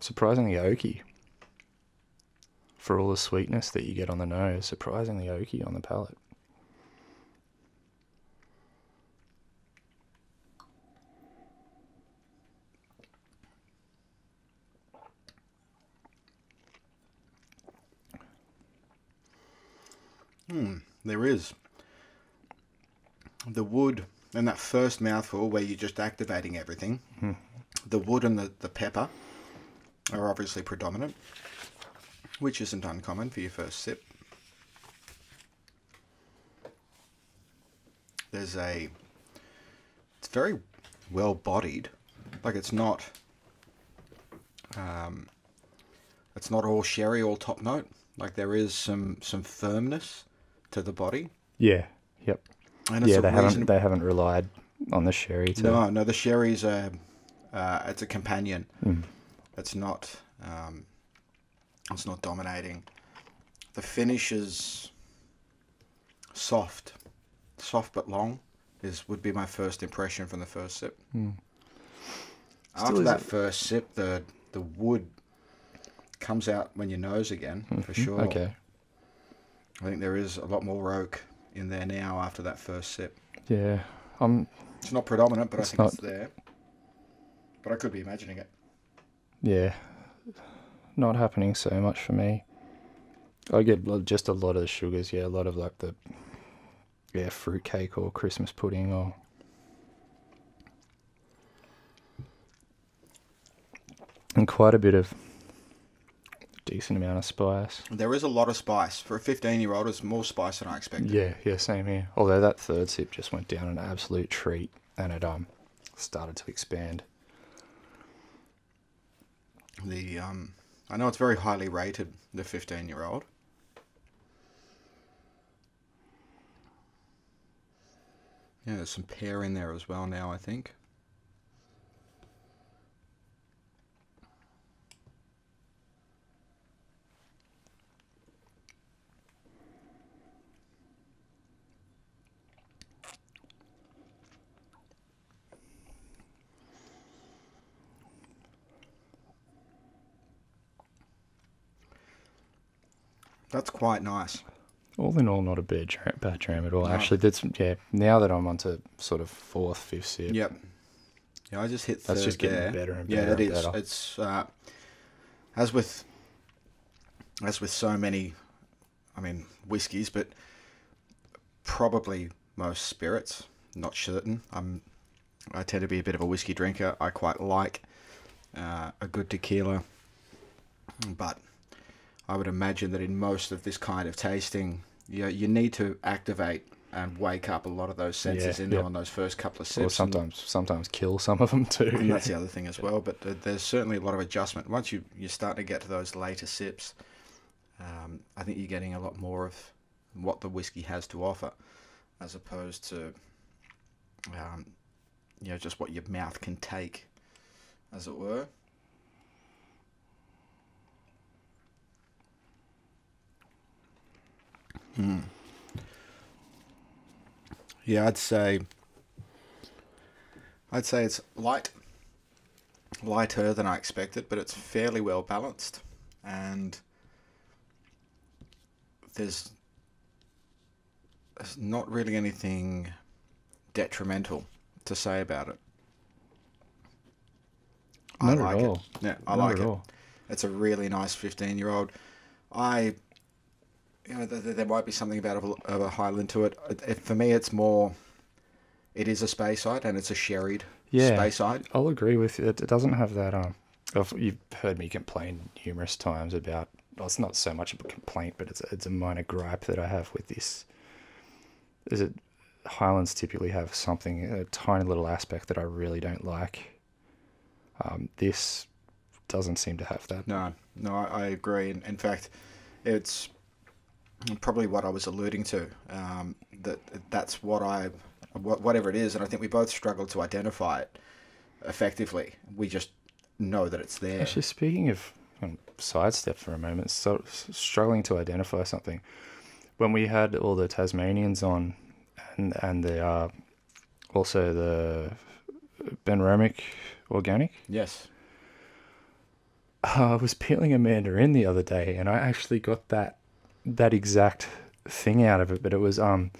surprisingly oaky. For all the sweetness that you get on the nose, surprisingly oaky on the palate. Hmm, there is. The wood and that first mouthful where you're just activating everything. Hmm. The wood and the, the pepper are obviously predominant, which isn't uncommon for your first sip. There's a. It's very well bodied. Like it's not. Um, it's not all sherry, all top note. Like there is some some firmness to the body, Yeah. Yep. and it's yeah, they haven't reason- they haven't relied on the sherry to. No, no, the sherry's a uh, it's a companion. Mm. It's not um, it's not dominating. The finish is soft, soft but long. Is would be my first impression from the first sip. Mm. After is that it- first sip, the the wood comes out when your nose again for Mhm, sure. Okay. I think there is a lot more oak in there now after that first sip. Yeah. Um. It's not predominant, but I think not- it's there. But I could be imagining it. Yeah. Not happening so much for me. I get just a lot of the sugars. Yeah, a lot of like the yeah fruit cake or Christmas pudding or. And quite a bit of decent amount of spice. There is a lot of spice for a 15 year old. It's more spice than I expected. Yeah, yeah, same here. Although that third sip just went down an absolute treat, and it um started to expand. The um, I know it's very highly rated. The 15 year old. Yeah, there's some pear in there as well now. I think. That's quite nice. All in all, not a bad dram, bad dram at all. No. Actually, that's yeah. Now that I'm onto sort of fourth, fifth sip, Yep. Yeah, I just hit. that's just getting there. better and Yeah, better. it and is. better. It's uh, as with as with so many, I mean, whiskies, but probably most spirits. Not certain. I'm. I tend to be a bit of a whiskey drinker. I quite like uh, a good tequila, but I would imagine that in most of this kind of tasting, you you need to activate and wake up a lot of those senses Yeah, in yeah. on those first couple of sips. or sometimes sometimes kill some of them too. and that's the <laughs> other thing as well. But uh, there's certainly a lot of adjustment. Once you you start to get to those later sips, um, I think you're getting a lot more of what the whiskey has to offer, as opposed to, um, you know, just what your mouth can take, as it were. Hmm. Yeah, I'd say. I'd say it's light, lighter than I expected, but it's fairly well balanced, and there's, there's not really anything detrimental to say about it. Not I like it. Yeah, I Not like it. all. It's a really nice 15 year old. I, you know, th- th- there might be something about a, of a Highland to it. It-. For me, it's more, it is a Speyside and it's a sherried Yeah. Speyside. I'll agree with you. It, it doesn't have that. Um, you've heard me complain numerous times about. Well, it's not so much of a complaint, but it's a, it's a minor gripe that I have with this. Is it Highlands typically have something a tiny little aspect that I really don't like. Um, this doesn't seem to have that. No, no, I, I agree. In, in fact, it's probably what I was alluding to. Um, that that's what I, whatever it is, and I think we both struggle to identify it effectively. We just know that it's there. Actually, speaking of um, sidestep for a moment, so struggling to identify something. When we had all the Tasmanians on, and and the uh, also the Benromach organic, Yes. I was peeling a mandarin the other day, and I actually got that that exact thing out of it. But it was um,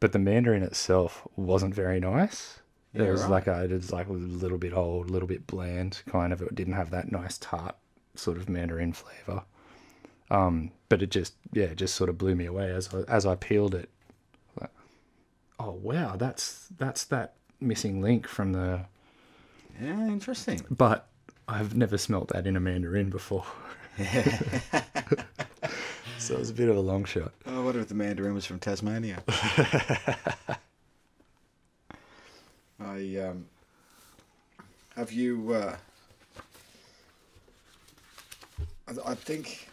but the mandarin itself wasn't very nice. Yeah, it was right. like a, it was like a little bit old, a little bit bland, kind of. It didn't have that nice tart sort of mandarin flavor. Um, but it just yeah, it just sort of blew me away as I, as I peeled it. Like, oh wow, that's that's that missing link from the. Yeah, interesting. But I've never smelt that in a mandarin before. <laughs> <laughs> so it was a bit of a long shot. I wonder if the Mandarin was from Tasmania? <laughs> I um, have you? Uh, I, I think.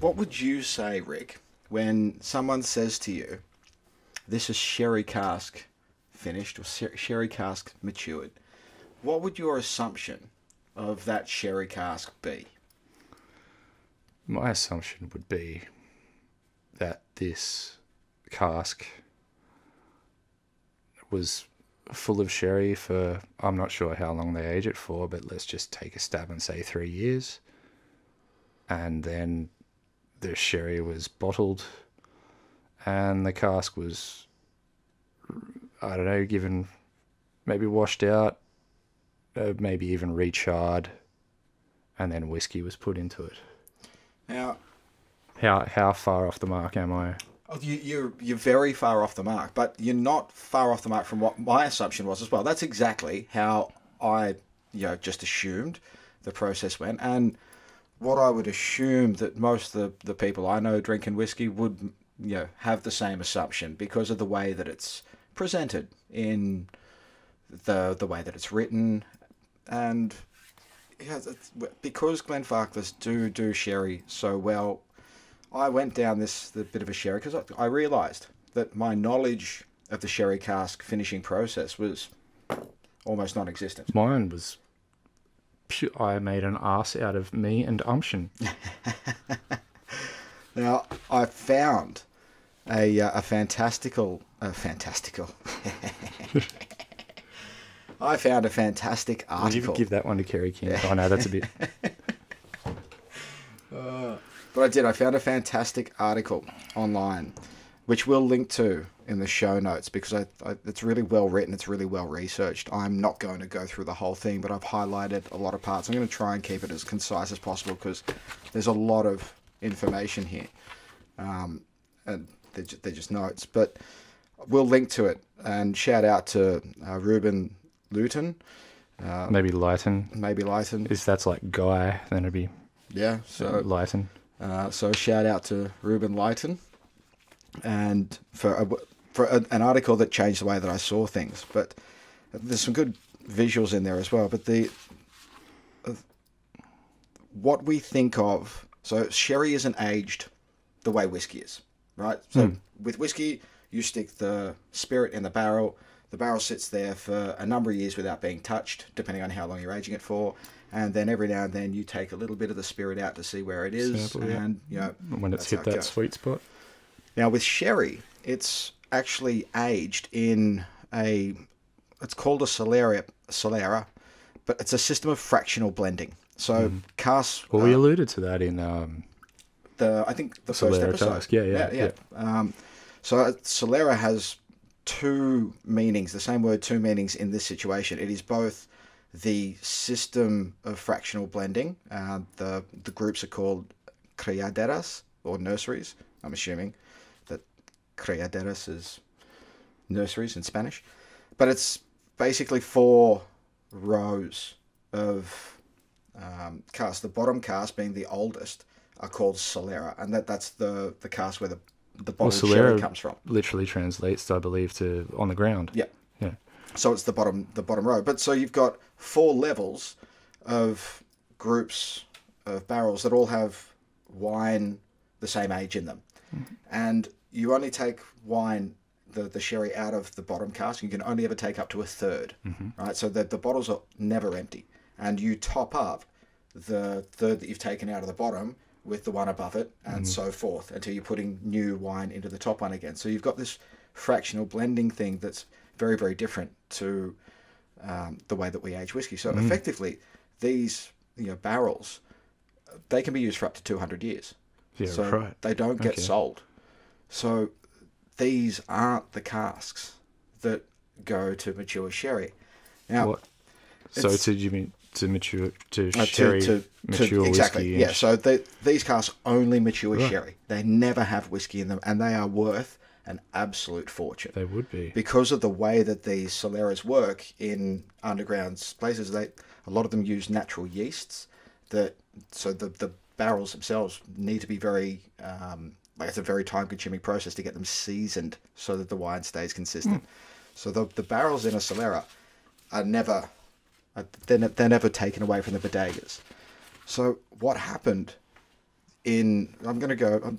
What would you say, Rick, when someone says to you, "This is sherry cask finished or sherry cask matured"? What would your assumption of that sherry cask be? My assumption would be that this cask was full of sherry for I'm not sure how long they age it for, but let's just take a stab and say three years. And then the sherry was bottled and the cask was I don't know, given maybe washed out, uh, maybe even recharred, and then whiskey was put into it. Now, How how far off the mark am I? Oh, you, you're you're very far off the mark, but you're not far off the mark from what my assumption was as well. That's exactly how I, you know, just assumed the process went, and what I would assume that most of the, the people I know drinking whiskey would, you know, have the same assumption because of the way that it's presented in the the way that it's written, and yeah, that's, because Glenfarclas do do sherry so well, I went down this the bit of a sherry because I, I realised that my knowledge of the sherry cask finishing process was almost non-existent. Mine was pure. I made an ass out of me and umption. <laughs> Now I found a uh, a fantastical a fantastical. <laughs> I found a fantastic article. give that one to Kerry King? I know that's a bit. <laughs> But I did. I found a fantastic article online, which we'll link to in the show notes because I, I, it's really well written. It's really well researched. I'm not going to go through the whole thing, but I've highlighted a lot of parts. I'm going to try and keep it as concise as possible because there's a lot of information here, um, and they're, they're just notes. But we'll link to it and shout out to uh, Ruben Luton, Maybe Lighton. maybe Lighton. If that's like Guy, then it'd be Yeah. So Lighton. Uh, so shout out to Ruben Luyten, and for a, for a, an article that changed the way that I saw things. But there's some good visuals in there as well. But the uh, what we think of so sherry isn't aged the way whiskey is, right? So with whiskey, you stick the spirit in the barrel. The barrel sits there for a number of years without being touched, depending on how long you're aging it for. And then every now and then you take a little bit of the spirit out to see where it is, Sample, yeah. you know When it's hit that goes. sweet spot. Now with sherry, it's actually aged in a it's called a solera solera, but it's a system of fractional blending. So casks Well, uh, we alluded to that in um, the I think the first episode. cask, yeah, yeah, yeah. Um, so uh, Solera has two meanings, the same word, two meanings in this situation. It is both the system of fractional blending. Uh, the the groups are called criaderas or nurseries. I'm assuming that criaderas is nurseries in Spanish, but it's basically four rows of um, cast. The bottom cast being the oldest are called Solera, and that that's the the cast where the the well, bottled sherry Solera comes from. literally translates, I believe, to on the ground. Yeah. Yeah. So it's the bottom the bottom row. But so you've got four levels of groups of barrels that all have wine the same age in them. Mm-hmm. And you only take wine the, the sherry out of the bottom cask. You can only ever take up to a 3rd mm-hmm. Right? So that the bottles are never empty. And you top up the third that you've taken out of the bottom with the one above it and so forth until you're putting new wine into the top one again. So you've got this fractional blending thing that's very, very different to um, the way that we age whiskey. So effectively, these you know barrels they can be used for up to 200 years. Yeah, so right. they don't get Okay. sold. So these aren't the casks that go to mature sherry. Now, What? So to you mean to mature to uh, sherry mature exactly, whiskey? yeah. So they, these casks only mature Right. sherry. They never have whiskey in them, and they are worth an absolute fortune they would be. because of the way that these Soleras work in underground places. They a lot of them use natural yeasts that so the the barrels themselves need to be very um, like it's a very time consuming process to get them seasoned so that the wine stays consistent. So the the barrels in a Solera are never they're, ne- they're never taken away from the bodegas. So what happened in I'm going to go um,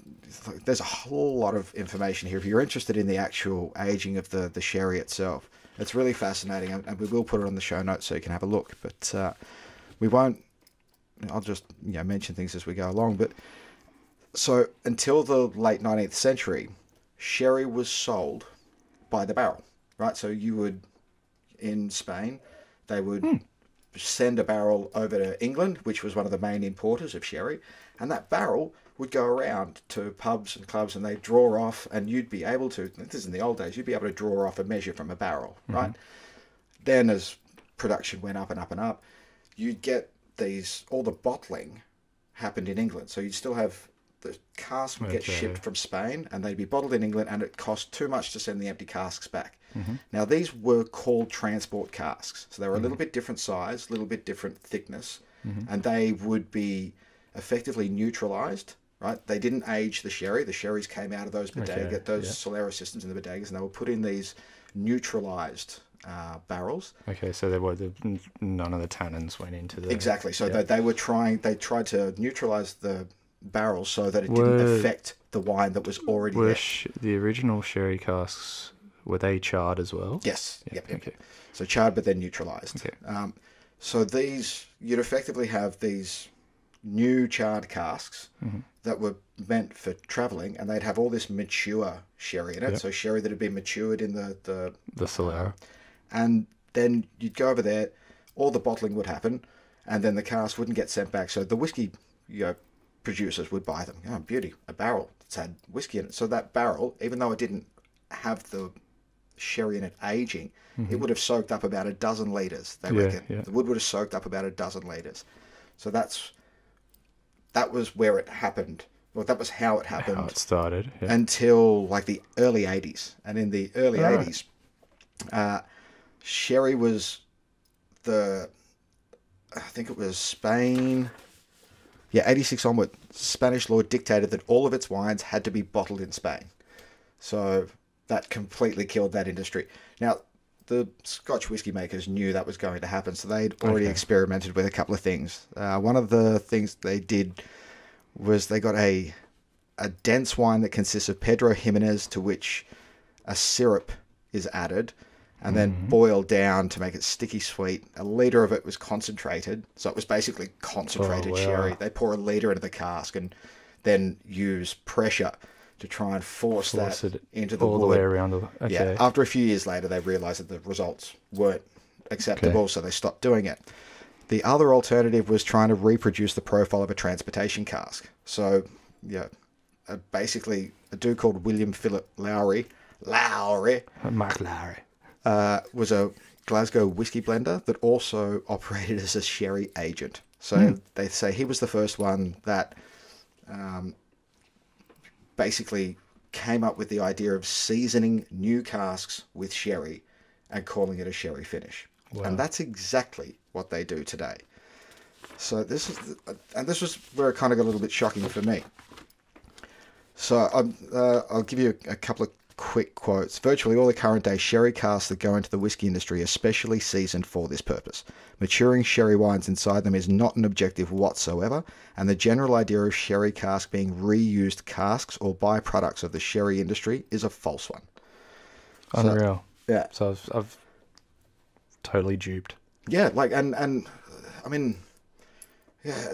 there's a whole lot of information here. If you're interested in the actual aging of the the sherry itself it's really fascinating and we will put it on the show notes so you can have a look. But uh, we won't I'll just you know mention things as we go along. But so until the late 19th century sherry was sold by the barrel right? So you would in Spain they would send a barrel over to England, which was one of the main importers of sherry, and that barrel would go around to pubs and clubs and they'd draw off, and you'd be able to, this is in the old days, you'd be able to draw off a measure from a barrel, mm-hmm. right? Then as production went up and up and up, you'd get these, all the bottling happened in England. So you'd still have the casks would get shipped from Spain and they'd be bottled in England and it cost too much to send the empty casks back. Mm-hmm. Now these were called transport casks. So they were a little mm-hmm. bit different size, a little bit different thickness, mm-hmm. and they would be effectively neutralized. Right, they didn't age the sherry. The sherries came out of those bodega, Okay, those yeah. Solera systems in the bodegas, and they were put in these neutralized uh, barrels. Okay, so there were the, none of the tannins went into the Exactly. So yeah. they, they were trying. They tried to neutralize the barrel so that it didn't affect the wine that was already were there. sh- the original sherry casks were they charred as well? Yes. Yeah, Yep, yep. Okay. So charred, but then neutralized. Okay. Um, so these, you'd effectively have these new charred casks Mm-hmm. that were meant for traveling, and they'd have all this mature sherry in it. Yep. So sherry that had been matured in the the The Solera. and then you'd go over there, all the bottling would happen, and then the cars wouldn't get sent back. So the whiskey you know, producers would buy them. Oh, beauty, a barrel that's had whiskey in it. So that barrel, even though it didn't have the sherry in it aging, it would have soaked up about a dozen litres, they Mm-hmm. Yeah, reckon. yeah. The wood would have soaked up about a dozen litres. So that's that was where it happened. Well, that was how it happened How it started. Yeah. until like the early 80s. And in the early Right. 80s, uh, sherry was the, I think it was Spain. Yeah, 86 onward, Spanish law dictated that all of its wines had to be bottled in Spain. So that completely killed that industry. Now, the Scotch whiskey makers knew that was going to happen, so they'd already Okay. experimented with a couple of things. Uh, one of the things they did was they got a a dense wine that consists of Pedro Jimenez, to which a syrup is added, and then boiled down to make it sticky sweet. A liter of it was concentrated, so it was basically concentrated wow. sherry. They pour a liter into the cask and then use pressure to try and force, Force that into the all wood. the way around the. Okay. Yeah. After a few years later, they realised that the results weren't acceptable, so they stopped doing it. The other alternative was trying to reproduce the profile of a transportation cask. So, yeah, uh, basically, a dude called William Philip Lowrie, Lowrie, Mark Larry. Uh, was a Glasgow whiskey blender that also <laughs> operated as a sherry agent. So they say he was the first one that um, basically came up with the idea of seasoning new casks with sherry and calling it a sherry finish. Wow. And that's exactly what they do today. So this is, and this was where it kind of got a little bit shocking for me. So um, uh, I'll give you a, a couple of quick quotes. Virtually all the current day sherry casks that go into the whiskey industry are specially seasoned for this purpose. Maturing sherry wines inside them is not an objective whatsoever, and the general idea of sherry cask being reused casks or byproducts of the sherry industry is a false one. Unreal. Yeah, So I've, I've totally duped. yeah, like and and I mean, yeah,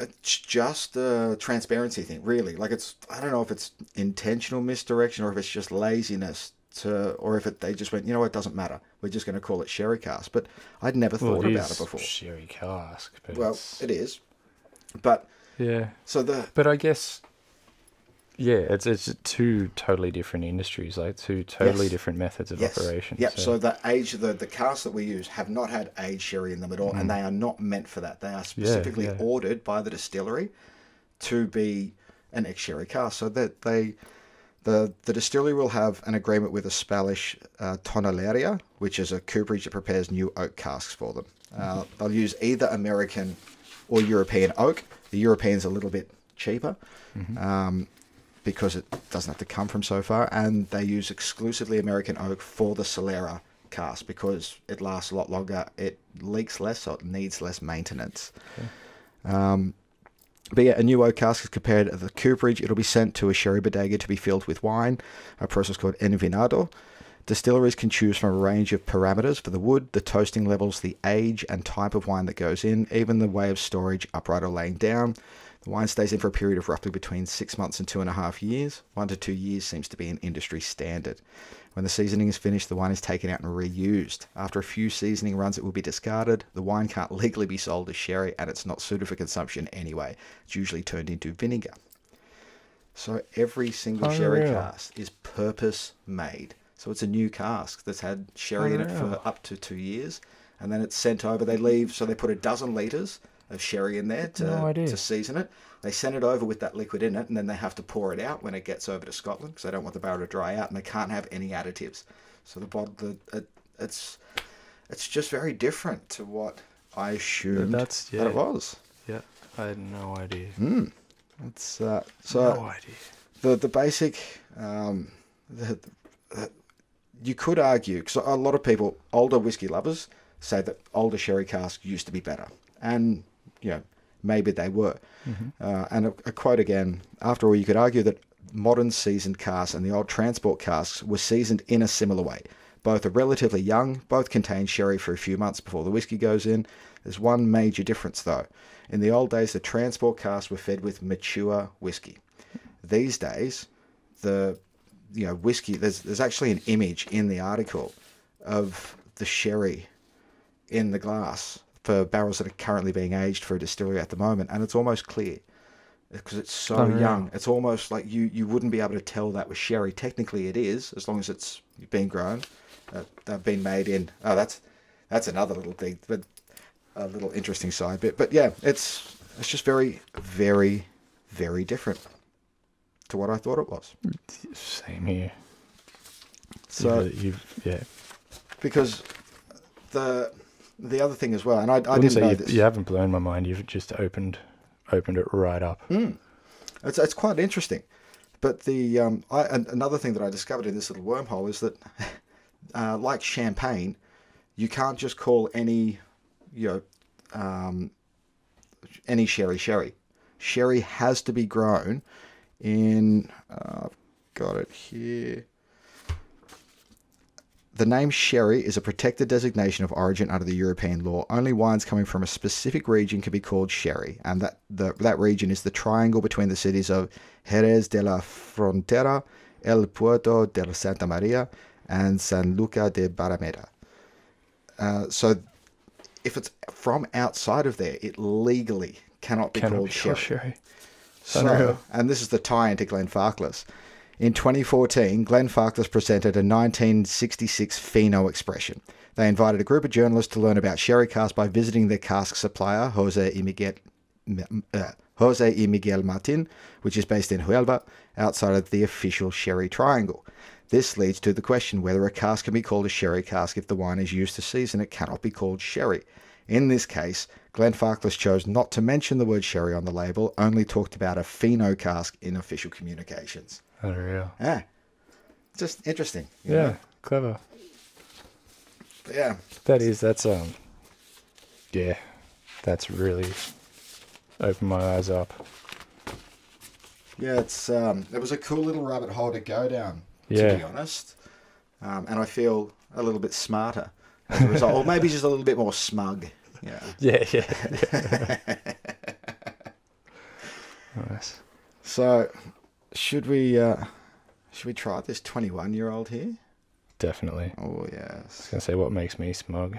it's just a transparency thing, really. Like it's I don't know if it's intentional misdirection or if it's just laziness to, or if it they just went, you know, what, it doesn't matter. We're just going to call it sherry cask. But I'd never thought it about it before. Sherry cask. But Well, it's- it is, but yeah. so the But I guess, yeah, it's it's two totally different industries, like two totally Yes. different methods of Yes. operation. Yep. So the age, the the casks that we use have not had aged sherry in them at all, and they are not meant for that. They are specifically Mm. yeah. ordered by the distillery to be an ex sherry cask, so that they. The, the distillery will have an agreement with a Spanish uh, which is a cooperage that prepares new oak casks for them. Uh, they'll use either American or European oak. The European's a little bit cheaper, um, because it doesn't have to come from so far, and they use exclusively American oak for the Solera cask because it lasts a lot longer. It leaks less, so it needs less maintenance. Um, but yeah, a new oak cask is compared at the cooperage. It'll be sent to a sherry bodega to be filled with wine, a process called envinado. Distilleries can choose from a range of parameters for the wood, the toasting levels, the age and type of wine that goes in, even the way of storage, upright or laying down. The wine stays in for a period of roughly between six months and two and a half years. One to two years seems to be an industry standard. When the seasoning is finished, the wine is taken out and reused. After a few seasoning runs, it will be discarded. The wine can't legally be sold as sherry, and it's not suited for consumption anyway. It's usually turned into vinegar. So every single oh, sherry cask is purpose made. So it's a new cask that's had sherry in it for oh, up to two years, and then it's sent over. They leave, so they put a dozen liters of sherry in there to, No to season it. They send it over with that liquid in it, and then they have to pour it out when it gets over to Scotland because they don't want the barrel to dry out, and they can't have any additives. So the bottle, the it, it's it's just very different to what I assumed That's- that it was. Yeah, I had no idea. It's uh, so no idea. the the basic um, the, the, you could argue because a lot of people older whiskey lovers say that older sherry casks used to be better and you know maybe they were. Uh, and a, a quote again after all you could argue that modern seasoned casks and the old transport casks were seasoned in a similar way. Both are relatively young both contain sherry for a few months before the whiskey goes in. There's one major difference though. In the old days the transport casks were fed with mature whiskey. These days the you know whiskey there's there's actually an image in the article of the sherry in the glass for barrels that are currently being aged for a distillery at the moment and it's almost clear because it's so Unreal. young it's almost like you you wouldn't be able to tell that was sherry technically it is as long as it's been grown uh, they've been made in oh that's that's another little thing but a little interesting side bit but yeah it's it's just very very very different to what I thought it was Same here. so you've yeah. because the the other thing as well, and I, I didn't say know you, this. you haven't blown my mind. You've just opened opened it right up. It's it's quite interesting. But the um, I, an, another thing that I discovered in this little wormhole is that, <laughs> uh, like champagne, you can't just call any, you know, um, any sherry sherry. Sherry has to be grown in. Uh, I've got it here. The name sherry is a protected designation of origin under the European law. Only wines coming from a specific region can be called sherry, and that the, that region is the triangle between the cities of Jerez de la Frontera, El Puerto de Santa Maria, and Sanlúcar de Barrameda. Uh, so, if it's from outside of there, it legally cannot be Cannot called be sherry. sherry. So, Unreal. and this is the tie into Glenfarclas. In 2014, Glenfarclas presented a 1966 Fino expression. They invited a group of journalists to learn about sherry cask by visiting their cask supplier, Jose y Miguel, uh, Jose y Miguel Martin, which is based in Huelva, outside of the official sherry triangle. This leads to the question whether a cask can be called a sherry cask if the wine is used to season it cannot be called sherry. In this case, Glenfarclas chose not to mention the word sherry on the label, only talked about a fino cask in official communications. Unreal. Yeah, just interesting. Yeah, know? clever. But yeah. That is. That's um. Yeah, that's really opened my eyes up. Yeah, it's um, it was a cool little rabbit hole to go down. yeah. To be honest, um, and I feel a little bit smarter as a result, or maybe just a little bit more smug. Yeah. <laughs> Yeah, yeah. <laughs> nice. So, should we uh, should we try this twenty-one-year-old here? Definitely. I Oh was yes. gonna say what makes me smug.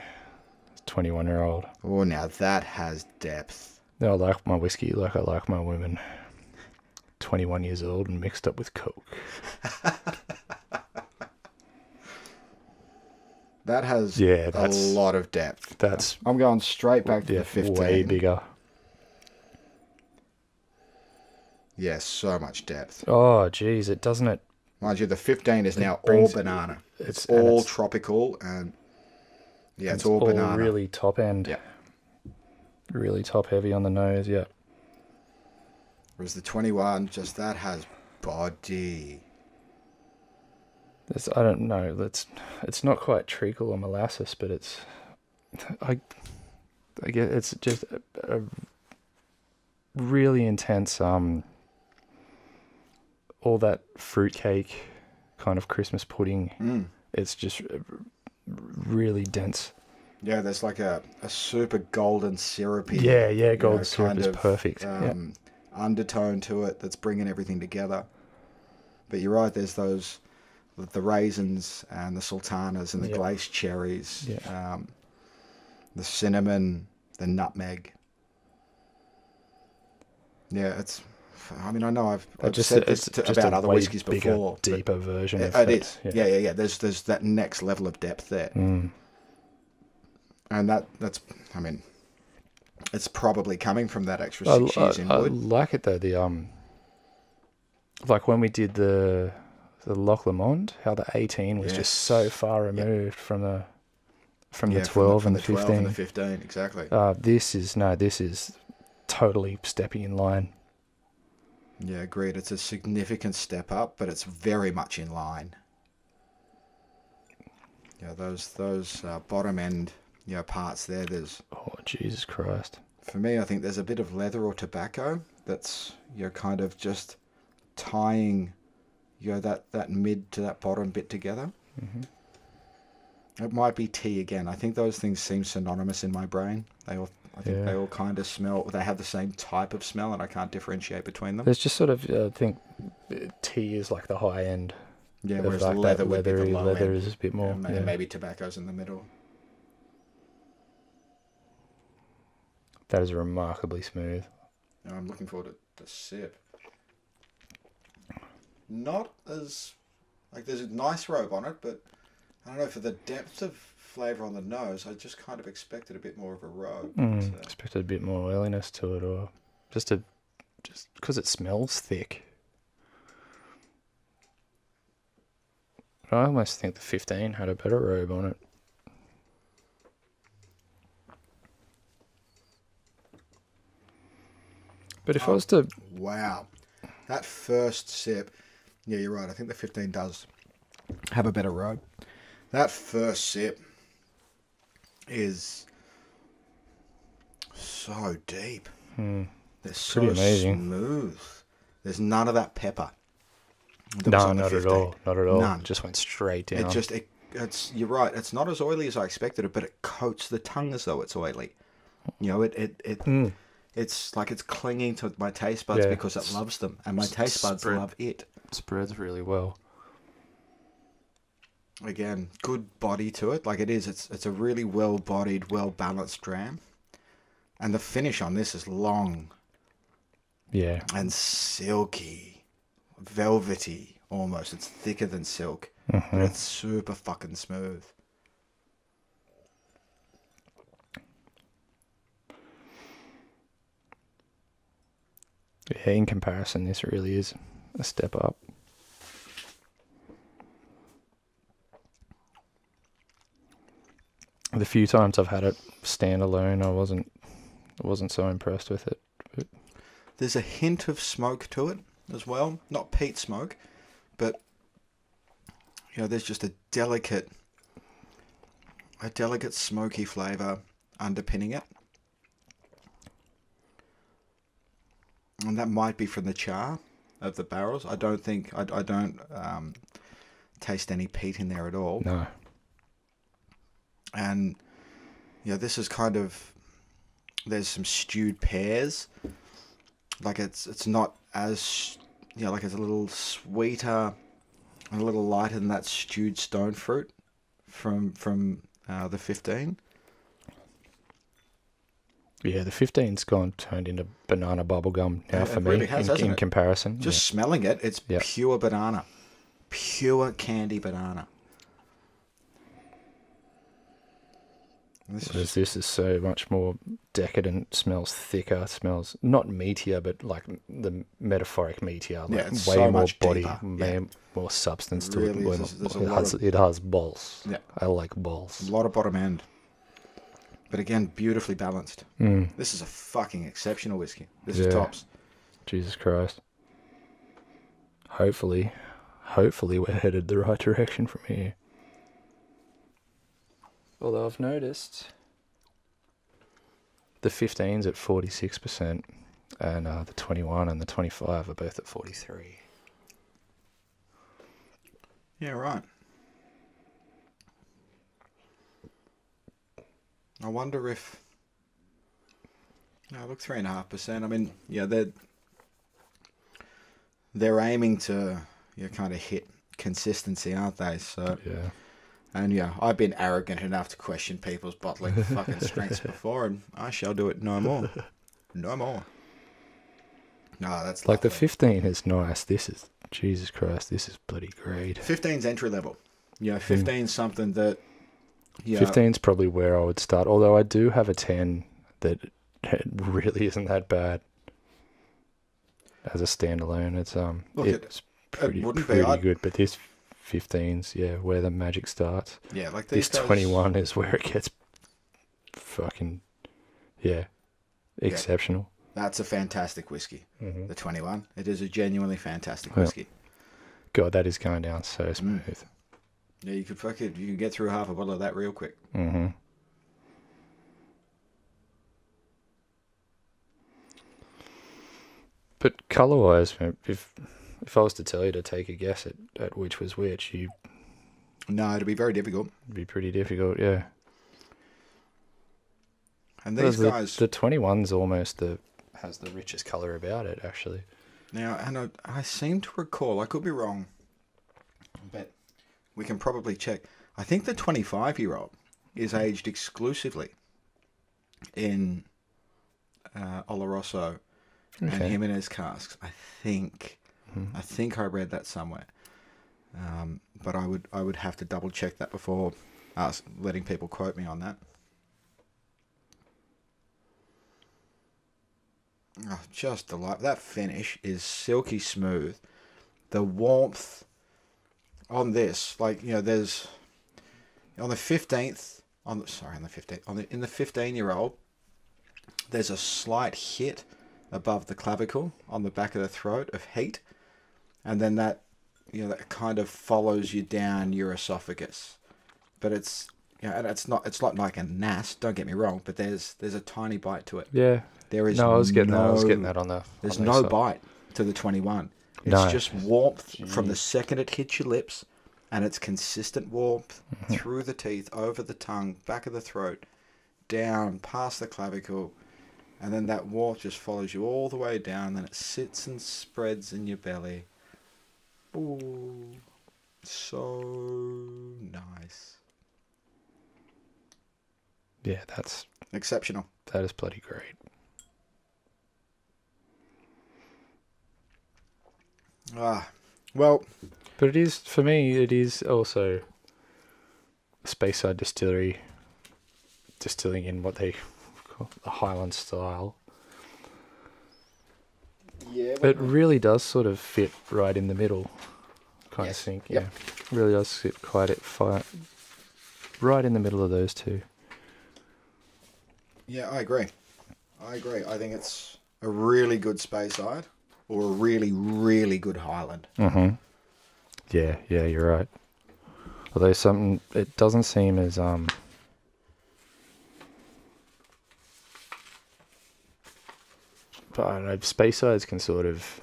Twenty one year old. Oh, now that has depth. I like my whiskey like I like my women. Twenty one years old and mixed up with coke. That has Yeah, a lot of depth. That's I'm going straight back to yeah, the 15. way bigger. Yeah, so much depth. Oh, geez, it doesn't it? Mind you, the 15 is now all banana. It's, it's- and all it's- tropical and yeah, it's, all, banana. really top end. Yeah. Really top heavy on the nose. Yeah. Whereas the 21, just that has body. It's, I don't know. It's it's not quite treacle or molasses, but it's <laughs> I I get it's just a, a really intense um all that fruitcake kind of Christmas pudding. Mm. It's just really dense. Yeah, there's like a, a super golden syrupy. Yeah, yeah, you gold know, syrup is of, perfect. yeah. Um, Undertone to it that's bringing everything together. But you're right. There's those the raisins and the sultanas and the Yep. glazed cherries. Yeah. Um, the cinnamon, the nutmeg. Yeah, it's. I mean, I know I've, I've just said it's this to, just about other whiskies before. deeper version it, of it is. Yeah. yeah, yeah, There's there's that next level of depth there, Mm. and that that's. I mean, it's probably coming from that extra I, six years I- in I like it though. The um, like when we did the the Loch Lomond, how the eighteen was just so Yes. far Yep. removed from the from Yeah, the twelve from and the, 12 fifteen. and the 15, exactly. uh, this is no, this is totally stepping in line. Yeah, agreed. It's a significant step up, but it's very much in line. Yeah, those those uh, bottom end, you know, parts there. There's Oh Jesus Christ! for me, I think there's a bit of leather or tobacco that's you know kind of just tying, you know, that that mid to that bottom bit together. hmm It might be tea again. I think those things seem synonymous in my brain. They all, I think they all kind of smell. They have the same type of smell, and I can't differentiate between them. There's just sort of uh, I think uh, tea is like the high end. Yeah, of whereas like leather would be the leathery low leather end. is a bit more. yeah. maybe tobacco's in the middle. That is remarkably smooth. I'm looking forward to the sip. Not as like there's a nice robe on it, but I don't know for the depth of flavour on the nose. I just kind of expected a bit more of a robe. Mm, but, uh, expected a bit more oiliness to it, or just a just because it smells thick. I almost think the 15 had a better robe on it. But if I Oh. was to, wow, that first sip. Yeah, you're right. I think the 15 does have a better robe. That first sip is so deep. They're Pretty so amazing. smooth. There's none of that pepper. that no, not at all, not at all. None. Just went straight down. It just it, it's you're right. It's not as oily as I expected it, but it coats the tongue as though it's oily. You know, it it, it Mm, it's like it's clinging to my taste buds Yeah. because it loves them, and my taste buds spread. love it. spreads really well. Again, good body to it. Like it is. It's it's a really well bodied, well balanced dram, and the finish on this is long Yeah, and silky, velvety almost. It's thicker than silk, but mhm. it's super fucking smooth. yeah. In comparison, this really is a step up. The few times I've had it stand alone, I wasn't, I wasn't so impressed with it. There's a hint of smoke to it as well. Not peat smoke, but you know, there's just a delicate a delicate smoky flavour underpinning it. And that might be from the char of the barrels. I don't think I, I don't um, taste any peat in there at all. No, and you know this is kind of there's some stewed pears. Like it's it's not as you know like it's a little sweeter and a little lighter than that stewed stone fruit from from uh, the 15 yeah, the 15's gone turned into banana bubblegum now Yeah, for me really has, in, in comparison. just smelling it it's Yep. pure banana. Pure candy banana This is this is so much more decadent, smells thicker, smells not meatier, but like the metaphoric meatier. Like Yeah, way so more much body, deeper, way yeah. more substance It to really it. Way more- There's- there's a it, has, of- it has balls. Yeah. I like balls. a lot of bottom end but again beautifully balanced Mm, This is a fucking exceptional whiskey. This Yeah. is tops. Jesus Christ. hopefully, hopefully we're headed the right direction from here. Although I've noticed the 15's at 46% and uh, the 21 and the 25 are both at 43. Yeah, right. I wonder if. No, look, three and a half percent. I mean, yeah, they're they're aiming to yeah, kind of hit consistency, aren't they? So, Yeah. And yeah, I've been arrogant enough to question people's bottling <laughs> fucking strengths before, and I shall do it no more. No more. No, that's Like the 15 is nice. This is, Jesus Christ, this is bloody great. 15's entry level. Yeah, 15's something that. Yeah, 15's probably where I would start. Although I do have a 10 that it <laughs> really isn't that bad as a standalone. It's um, Look, it- it's pretty wouldn't be. pretty good. But this 15's, yeah, where the magic starts. Yeah, like these This days- 21 is where it gets fucking, yeah, exceptional. That's a fantastic whiskey. Mhm. The 21. It is a genuinely fantastic Yeah. whiskey. God, that is going down Mm. so smooth. Yeah, you could fucking you could get through half a bottle of that real quick. Mm-hmm. But color wise, if if I was to tell you to take a guess at, at which was which, you'd No, it'd be very difficult. It'd be pretty difficult, yeah. And these the, guys the twenty one's almost the has the richest color about it, actually. now, and I, I seem to recall, I could be wrong, but we can probably check. I think the 25 year old is aged exclusively in uh, Oloroso and Okay. Jimenez casks. I think. Mhm. I think I read that somewhere. Um, but I would I would have to double check that before ask, letting people quote me on that. Oh, just delight. That finish is silky smooth. The warmth on this, like you know, there's on the fifteenth on the sorry on the fifteenth on the in the fifteen year old, there's a slight hit above the clavicle on the back of the throat of heat, and then that you know that kind of follows you down your esophagus, but it's you know, and it's not it's not like a nast. Don't get me wrong, but there's there's a tiny bite to it. Yeah. There is No, I was getting that. I was getting that on the. There's on no side. bite to the 21. It's No. just warmth from the second it hits your lips, and it's consistent warmth Mm-hmm. through the teeth, over the tongue, back of the throat, down past the clavicle, and then that warmth just follows you all the way down. Then it sits and spreads in your belly. Ooh, so nice, Yeah, that's exceptional. that is bloody great. Ah, well, But it is for me. It is also Speyside Distillery distilling in what they call the Highland style. Yeah, It really does sort of fit right in the middle, kind Yes. of think. Yep. Yeah, really does fit quite it fi- right in the middle of those two. Yeah, I agree. I agree. I think it's a really good Speyside or a really, really good Highland. Mm-hmm. Yeah, yeah, you're right. Although something, it doesn't seem as um. But I don't know. Speysides can sort of.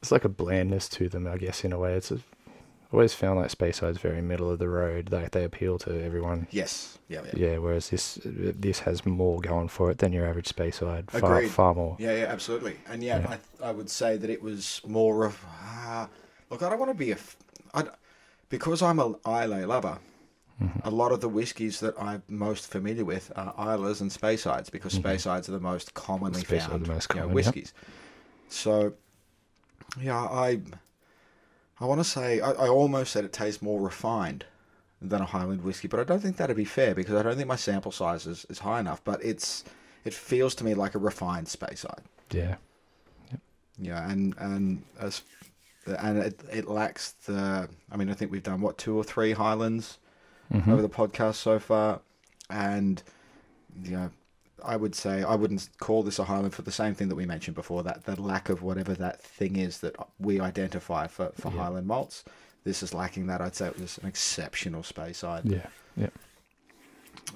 It's like a blandness to them, I guess, in a way. It's a, I always found like Speysides very middle of the road. Like they appeal to everyone. Yes. Yeah. Yeah. Yeah, whereas this this has more going for it than your average Speyside. Far Agreed. far more. Yeah. yeah absolutely. And yeah, Yeah. I, I would say that it was more of. Uh, look, I don't want to be a. f- I because I'm a Islay lover. Mm-hmm. A lot of the whiskies that I'm most familiar with are Islays and Speysides because Speysides are the most commonly are found the most you know, common, yep. whiskies. So, yeah, I I want to say I, I almost said it tastes more refined than a Highland whiskey, but I don't think that'd be fair because I don't think my sample size is, is high enough. But it's it feels to me like a refined Speyside. Yeah. Yeah, and and as and it, it lacks the. I mean, I think we've done what two or three Highlands Mhm. over the podcast so far, and you know, I would say I wouldn't call this a Highland for the same thing that we mentioned before that the lack of whatever that thing is that we identify for, for Yeah. Highland malts. This is lacking that. I'd say it was an exceptional Speyside. Yeah, yeah.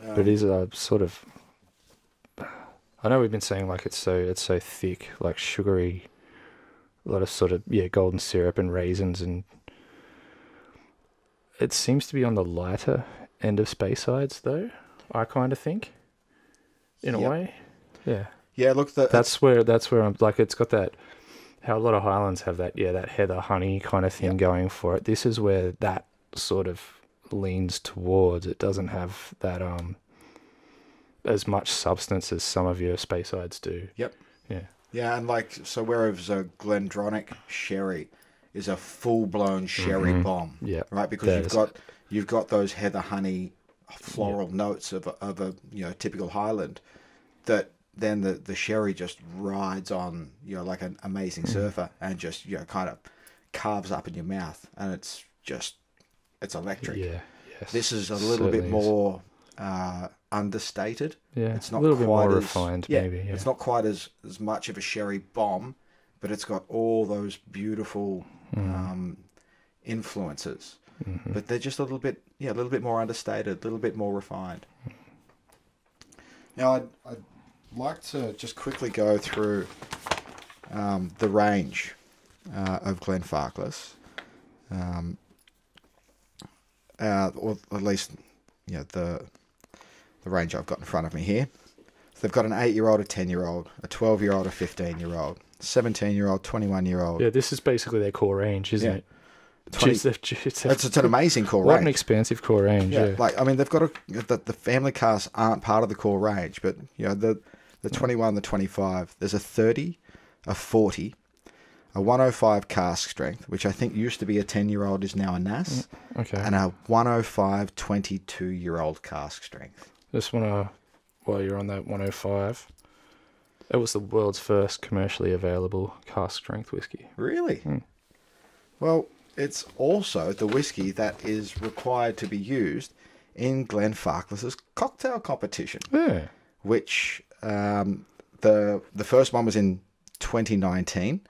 Um, But it is a sort of. I know we've been saying like it's so it's so thick, like sugary, a lot of sort of yeah golden syrup and raisins, and it seems to be on the lighter end of Speysides though. I kind of think, in Yep. a way, yeah. Yeah, look, the, That's where that's where I'm like it's got that how a lot of Highlands have that yeah that heather honey kind of thing Yep. going for it. This is where that sort of leans towards. It doesn't have that um as much substance as some of your Speysides do. Yep. Yeah. Yeah, and like so, whereas a Glendronach sherry is a full blown sherry Mhm. bomb, Yeah. right? Because That you've got you've got those heather honey floral notes of a, of a you know typical Highland that then the the sherry just rides on you know like an amazing Mm. surfer and just you know kind of carves up in your mouth and it's just it's electric. Yeah. Yes. This is a little bit Certainly more uh, understated. Yeah. It's not a little bit quite more as, refined, yeah, maybe. Yeah. It's not quite as, as much of a sherry bomb, but it's got all those beautiful Mm. um, influences. Mhm. But they're just a little bit, yeah, a little bit more understated, a little bit more refined. Now, I'd, I'd like to just quickly go through um, the range uh, of Glenfarclas. Um, uh, or at least, you know, the the range I've got in front of me here. So they've got an eight-year-old, a ten-year-old, a twelve-year-old, a fifteen-year-old, seventeen-year-old, twenty-one-year-old. Yeah, this is basically their core range, isn't Yeah. it? 20 Jeez, they've- jeez, It's, it's an amazing core what range. an expansive core range. yeah, Yeah. like I mean, they've got a the, the family cars aren't part of the core range, but you know the the mm. twenty-one, the twenty-five. There's a thirty, a forty, a one hundred five cask strength, which I think used to be a ten-year-old, is now a NAS, mm, okay. and a 105 22-year-old cask strength. Just want to, while you're on that 105, it was the world's first commercially available cask strength whiskey. Really? Hmm. Well, it's also the whiskey that is required to be used in Glenfarclas's cocktail competition, Yeah. which um, the the first one was in 2019.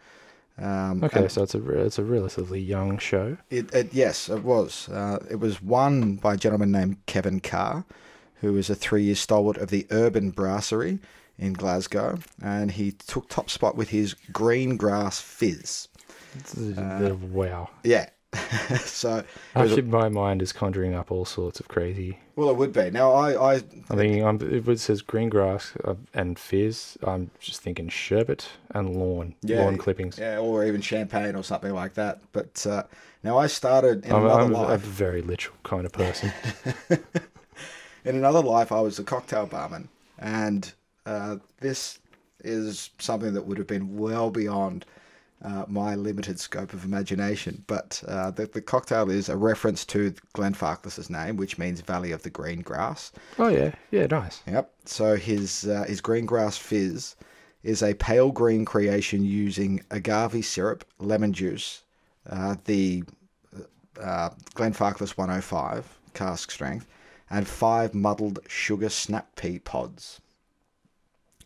Um, Okay, so it's a re- it's a relatively young show. It, it, yes, it was. Uh, it was won by a gentleman named Kevin Carr, who is a three-year stalwart of the Urban Brasserie in Glasgow, and he took top spot with his Green Grass Fizz. Uh, wow. Yeah. <laughs> so, Actually, my mind is conjuring up all sorts of crazy. well, it would be. Now, I, I, I think I'm, if it says green grass uh, and fizz, I'm just thinking sherbet and lawn, Yeah, lawn clippings. yeah, or even champagne or something like that. But uh, now I started in I'm, another I'm a, a very literal kind of person. <laughs> in another life, I was a cocktail barman, and uh, this is something that would have been well beyond uh, my limited scope of imagination. But uh, the, the cocktail is a reference to Glenfarclas's name, which means Valley of the Green Grass. oh yeah, yeah, nice. Yep. So his uh, his green grass fizz is a pale green creation using agave syrup, lemon juice, uh, the uh, Glenfarclas 105 cask strength, and five muddled sugar snap pea pods.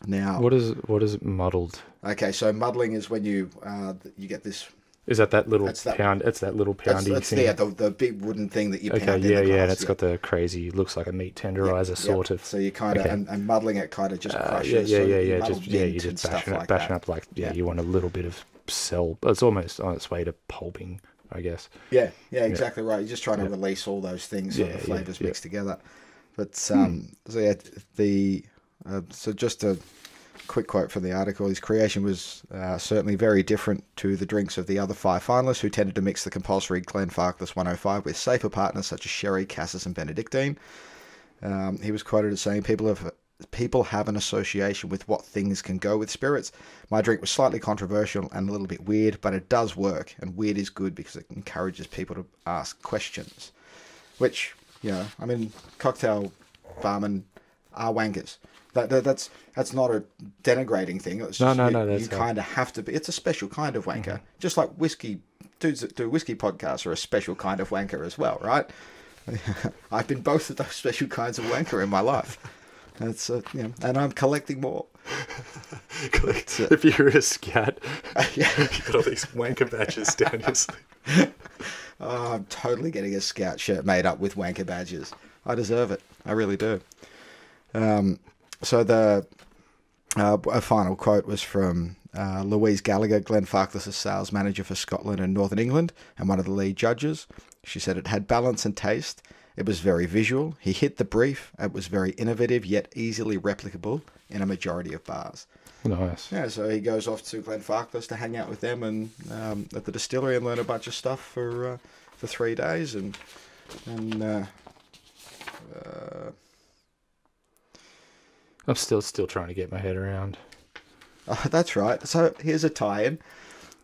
Now, What is what is muddled? okay, so muddling is when you uh, you get this. Is that that little That's that- pound? It's that little That's, poundy that's thing. yeah, the, the big wooden thing that you okay, pound in yeah, yeah, and it's got the crazy. Looks like a meat tenderizer, Yep, sort yep. of. So you kind of Okay. and, and muddling it kind of just Uh, crushes. yeah, yeah, so yeah, you yeah. Just yeah, you just bashing it, like bashing up like yeah, Yeah. You want a little bit of cell. It's almost on its way to pulping, I guess. Yeah, yeah, exactly right. You're just trying to Yeah. release all those things so Yeah, the flavors yeah. mix together. But um, so yeah, the uh, so just a quick quote from the article: His creation was uh, certainly very different to the drinks of the other five finalists, who tended to mix the compulsory Glenfarclas 105 with safer partners such as sherry, cassis, and Benedictine. Um, he was quoted as saying, "People have." People have an association with what things can go with spirits. My drink was slightly controversial and a little bit weird, but it does work, and weird is good because it encourages people to ask questions. Which, you know, I mean, cocktail barmen are wankers. That, that that's that's not a denigrating thing. It's No, just no, you, no, that's You kind of have to be. It's a special kind of wanker, just like whiskey. Dudes that do whiskey podcasts are a special kind of wanker as well, right? <laughs> I've been both of those special kinds of wanker in my life. That's uh, yeah, and I'm collecting more. <laughs> if you're a scat, <laughs> yeah. you've got all these wanker badges down your sleeve. Oh, I'm totally getting a scout shirt made up with wanker badges. I deserve it. I really do. Um, so the uh, a final quote was from uh, Louise Gallagher, Glenfarclas' sales manager for Scotland and Northern England, and one of the lead judges. She said it had balance and taste. It was very visual. He hit the brief. It was very innovative yet easily replicable in a majority of bars. Nice. Yeah, so he goes off to Glenfarclas to hang out with them and um, at the distillery and learn a bunch of stuff for uh, for three days and and uh, uh, I'm still still trying to get my head around. <laughs> oh, that's right. So here's a tie-in.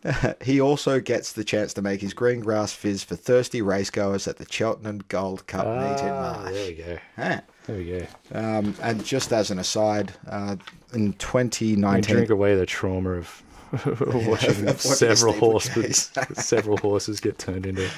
<laughs> he also gets the chance to make his green grass fizz for thirsty racegoers at the Cheltenham Gold Cup meet in Ah, March. there we go. Yeah. There we go. Um, and just as an aside, uh, in And 2019, drink away the trauma of <laughs> watching watching several horses, several horses get turned into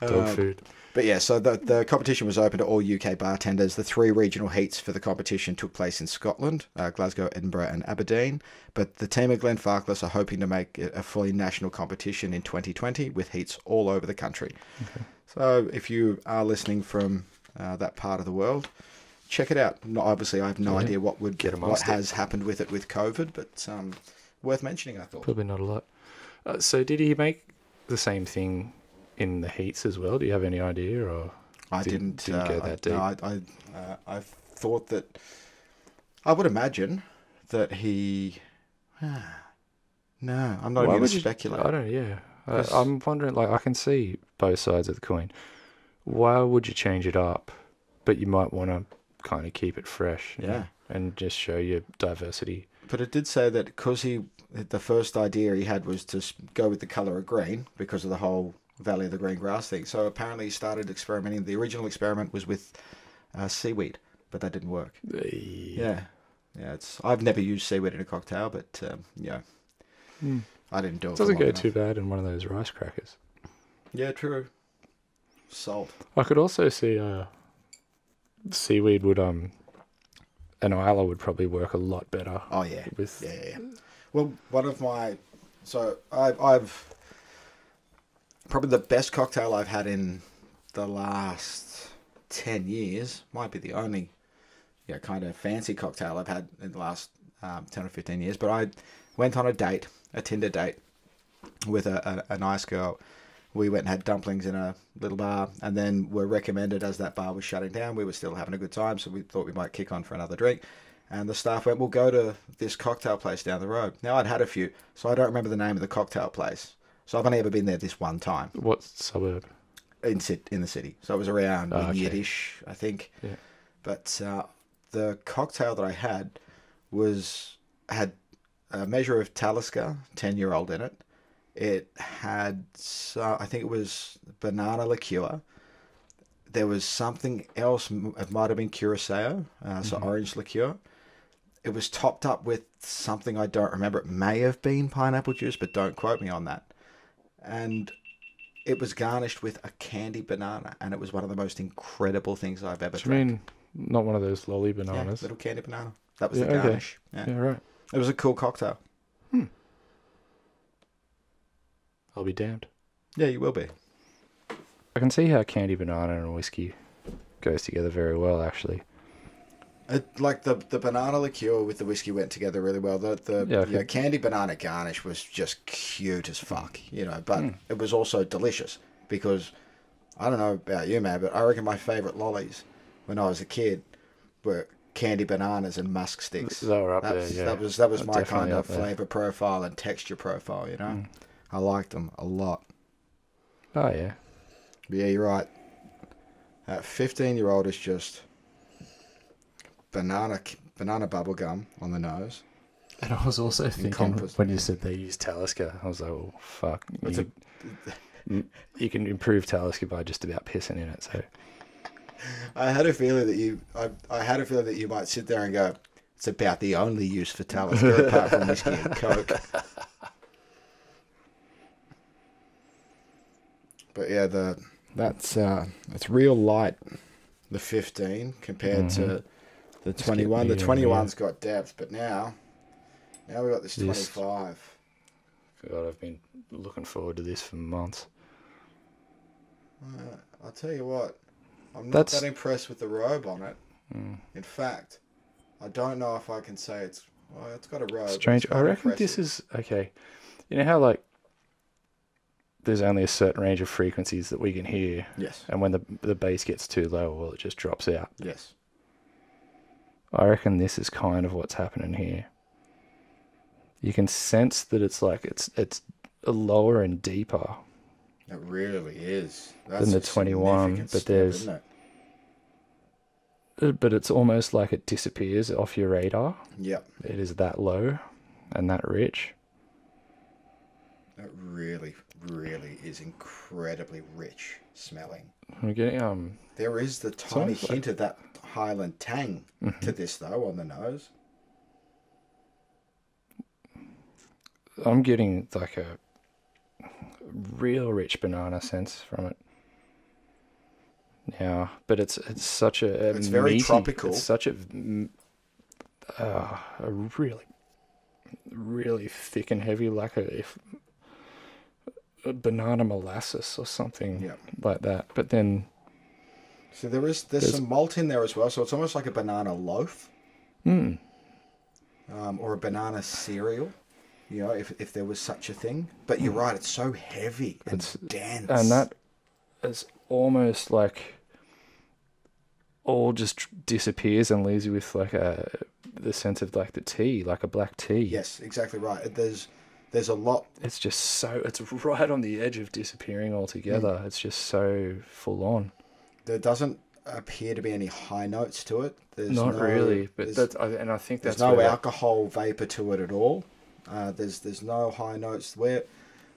dog Um, food. But yeah, so the, the competition was open to all UK bartenders. The three regional heats for the competition took place in Scotland, uh, Glasgow, Edinburgh, and Aberdeen. But the team at Glenfarclas are hoping to make it a fully national competition in 2020 with heats all over the country. So if you are listening from uh, that part of the world, check it out. No, obviously, I have no Yeah. idea what would Get what it. has happened with it with COVID, but um, worth mentioning. I thought. Probably not a lot. Uh, so did he make the same thing in the heats as well? Do you have any idea, or I Didn't- didn't, uh, go I- that deep. No, I, I, uh, I thought that. I would imagine that he. no, I'm not Why even going would to you- speculate. I don't. Yeah, I, I'm wondering. Like, I can see both sides of the coin. Why would you change it up? But you might want to kind of keep it fresh. you know, Yeah. and just show your diversity. But it did say that because he, the first idea he had was to go with the color of green because of the whole Valley of the Green Grass thing. So apparently he started experimenting. The original experiment was with uh, seaweed, but that didn't work. Yeah. Yeah, yeah. It's I've never used seaweed in a cocktail, but um, yeah, Hmm. I didn't do it. It doesn't go enough. too bad in one of those rice crackers. Yeah, true. Salt. I could also see uh, seaweed would um, an Islay would probably work a lot better Oh yeah. with. Yeah, yeah, yeah. Well, one of my so I, I've probably the best cocktail I've had in the last ten years. Might be the only, yeah, kind of fancy cocktail I've had in the last um, ten or fifteen years. But I went on a date, a Tinder date, with a, a, a nice girl. We went and had dumplings in a little bar, and then were recommended as that bar was shutting down. We were still having a good time, so we thought we might kick on for another drink. And the staff went, "We'll go to this cocktail place down the road." Now I'd had a few, so I don't remember the name of the cocktail place. So I've only ever been there this one time What suburb? in sit in the city. So it was around Oh, okay. Yiddish, I think. Yeah. But uh, the cocktail that I had was had a measure of Talisker, ten year old in it. It had, uh, I think it was banana liqueur. There was something else. It might have been curacao, uh, so Mhm. orange liqueur. It was topped up with something I don't remember. It may have been pineapple juice, but don't quote me on that. And it was garnished with a candy banana, and it was one of the most incredible things I've ever Do you drank. mean not one of those lolly bananas? Yeah, little candy banana. That was Yeah, the okay. garnish. Yeah. yeah, right. It was a cool cocktail. Hmm. I'll be damned. Yeah, you will be. I can see how candy banana and whiskey goes together very well, actually. It, like the the banana liqueur with the whiskey went together really well. The the Yeah, could- candy banana garnish was just cute as fuck, you know. But Mm. it was also delicious because I don't know about you, man, but I reckon my favorite lollies when I was a kid were candy bananas and musk sticks. They were up that there, was, yeah. That was that was They're my kind of flavor profile and texture profile, you know. Mm. I liked them a lot. Oh yeah. But yeah, you're right. That 15 year old is just banana banana bubble gum on the nose. And I was also thinking when you said they use Talisker, I was like, "Oh fuck!" It's You, m- you can improve Talisker by just about pissing in it. So I had a feeling that you, I, I had a feeling that you might sit there and go, "It's about the only use for Talisker apart from whiskey and <laughs> coke." But yeah, the that's uh, it's real light, the 15 compared to The get 21. The 21's got depth, but now, now we got this This- 25. God, I've been looking forward to this for months. Uh, I'll tell you what, I'm not That's- that impressed with the robe on it. Mm. In fact, I don't know if I can say it's. Well, it's got a robe. Strange. I reckon this is okay. You know how like there's only a certain range of frequencies that we can hear, Yes. and when the the bass gets too low, well, it just drops out. Yes. I reckon this is kind of what's happening here. You can sense that it's like it's it's lower and deeper. It really is. That's than the 21, but there's- it? But it's almost like it disappears off your radar. Yep. It is that low and that rich. It really, really is incredibly rich smelling. I'm getting um There is the tiny almost like- hint of that Highland tang Mm-hmm. to this though on the nose. I'm getting like a real rich banana sense from it. Yeah, but it's it's such a, a It's very meaty- tropical. It's such a uh, a really really thick and heavy, like a if a banana molasses or something Yeah. like that. But then, So there is there's, There's- some malt in there as well. So it's almost like a banana loaf mm, um, or a banana cereal. You know, if, if there was such a thing. But you're right, it's so heavy and It's- dense. and that is almost like all just disappears and leaves you with like a the sense of like the tea, like a black tea. Yes, exactly right. There's there's a lot It's just so it's right on the edge of disappearing altogether. It's just so full on. There doesn't appear to be any high notes to it. There's Not no- really, but that's I- and I think There's no where that- alcohol vapor to it at all. Uh, there's there's no high notes where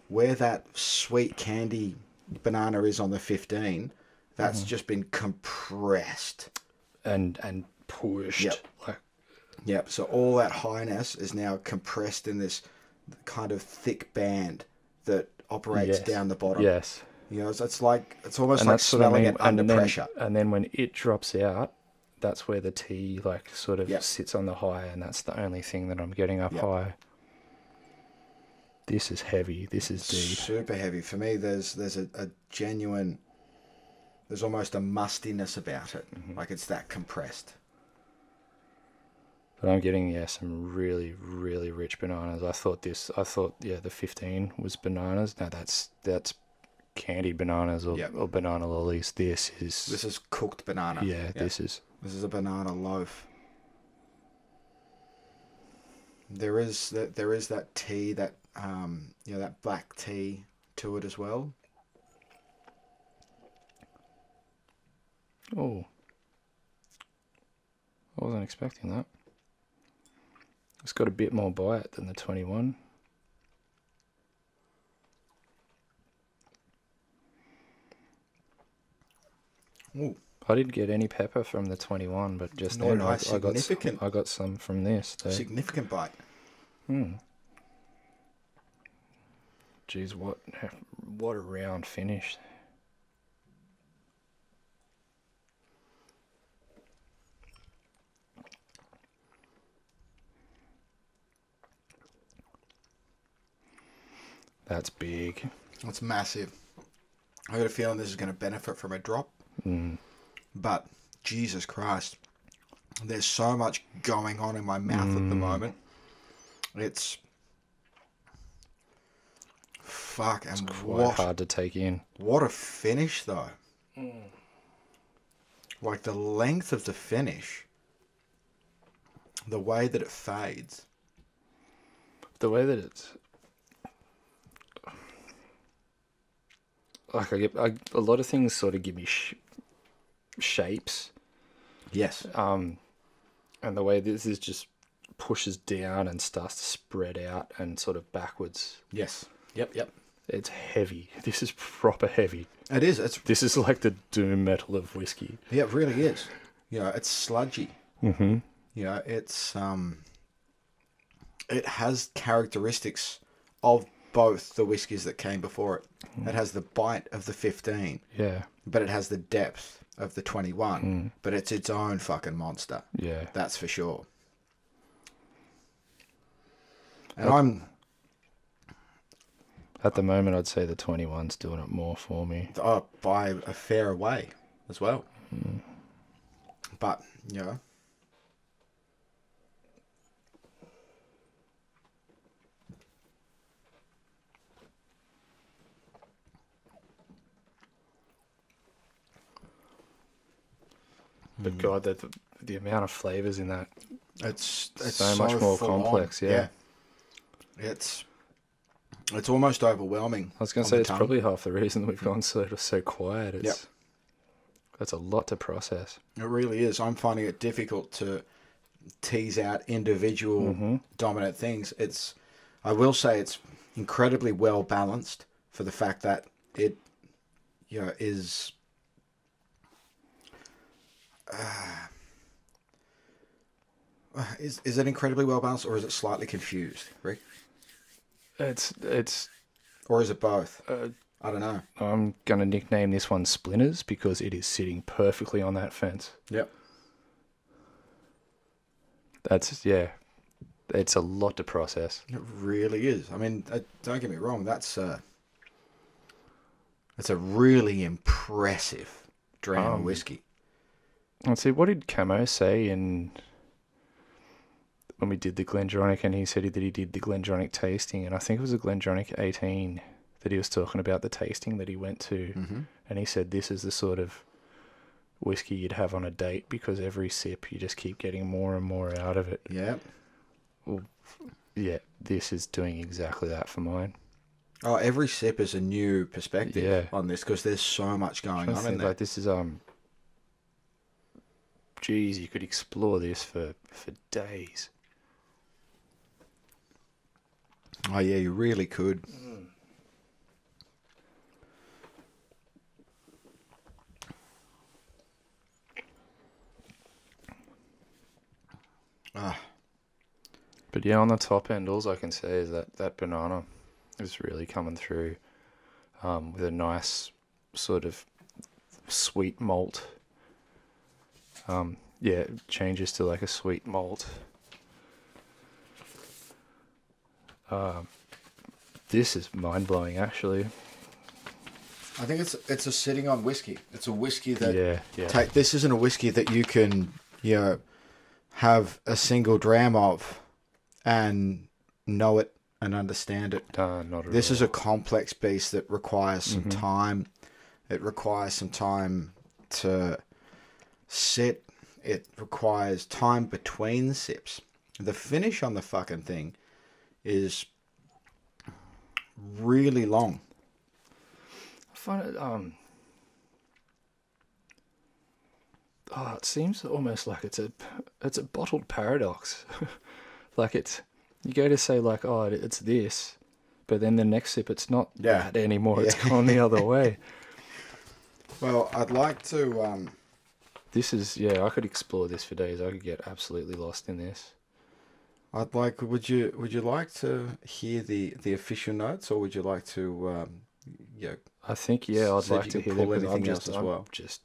where that sweet candy banana is on the 15. That's Mm-hmm. just been compressed. and and pushed. Yep. Like Yep. So all that highness is now compressed in this kind of thick band that operates Yes. down the bottom. yes, You know, it's, it's like it's almost and like what I smelling mean. it under then, pressure. and then when it drops out, that's where the tea like sort of Yep. sits on the high, and that's the only thing that I'm getting up Yep. high. This is heavy. This is deep. Super heavy. For me, there's there's a, a genuine. There's almost a mustiness about it, Mm-hmm. like it's that compressed. But I'm getting yeah some really really rich bananas. I thought this. I thought yeah the 15 was bananas. Now that's that's candied bananas or, Yep. or banana lollies. This is This is cooked banana. yeah, This is This is a banana loaf. There is that there is that tea that um you know that black tea to it as well. oh. I wasn't expecting that. It's got a bit more bite than the 21. Ooh, I didn't get any pepper from the 21, but just Nor then I, I got some. I got some from this. Significant bite. Hmm. Jeez, what what a round finish. That's big. That's massive. I got a feeling this is going to benefit from a drop, Mm. but Jesus Christ, there's so much going on in my mouth at the moment. It's fuck, and Quite what hard to take in. What a finish, though. Like the length of the finish, the way that it fades. The way that it's like I get I, a lot of things sort of give me sh- shapes. Yes. um, and the way this is just pushes down and starts to spread out and sort of backwards. Yes. Yep. Yep. It's heavy. <laughs> This is proper heavy. It is. It's This is like the doom metal of whiskey. yeah. It really is. You know, it's sludgy. Mm-hmm. You know, it's um. It has characteristics of both the whiskies that came before it. It has the bite of the 15, Yeah. but it has the depth of the 21. Hmm. But it's its own fucking monster. Yeah. That's for sure. And I'm At the moment, I'd say the 21's doing it more for me. oh, by a fair way as well. Hmm. But, you know, But God, the, the, the amount of flavors in that. it's, it's So much more complex, yeah. It's it's almost overwhelming. I was going to say it's tongue. probably half the reason we've gone so so quiet. It's Yep. that's a lot to process. It really is. I'm finding it difficult to tease out individual Mm-hmm. dominant things. It's, I will say, it's incredibly well balanced for the fact that it, you know, is. Uh, is is it incredibly well balanced, or is it slightly confused, Rick, It's it's. or is it both? Uh, I don't know. I'm going to nickname this one Splinters because it is sitting perfectly on that fence. Yep. That's yeah. It's a lot to process. It really is. I mean, uh, don't get me wrong. That's uh, that's a really impressive dram Um, whiskey. Let's see, what did Camo say in when we did the Glendronach and he said that he did the Glendronach tasting and I think it was a Glendronach 18 that he was talking about the tasting that he went to Mm-hmm. and he said this is the sort of whiskey you'd have on a date because every sip you just keep getting more and more out of it. Yeah. Yeah, this is doing exactly that for mine. Oh, every sip is a new perspective Yeah. on this because there's so much going on in there. like this is um geez, you could explore this for for days. Oh yeah, you really could. Ah, But yeah, on the top end, all I can say is that that banana is really coming through um, with a nice sort of sweet malt. Um, yeah, it changes to like a sweet malt. Um, this is mind blowing, actually. I think it's it's a sitting on whiskey. It's a whiskey that yeah, yeah. take this isn't a whiskey that you can you know have a single dram of and know it and understand it Uh, not at this is a complex beast that requires some Mhm. time it requires some time to sit it requires time between sips. The finish on the fucking thing is really long. I find it um oh it seems almost like it's a it's a bottled paradox. <laughs> Like it's you go to say like oh it's this but then the next sip it's not Yeah. that anymore. It's Yeah. gone the other <laughs> way. Well i'd like to um this is yeah i could explore this for days i could get absolutely lost in this I'd like. Would you Would you like to hear the the official notes, or would you like to, um, you know, i think yeah i'd like to hear pull that 'cause I'm anything just, else as I'm well. just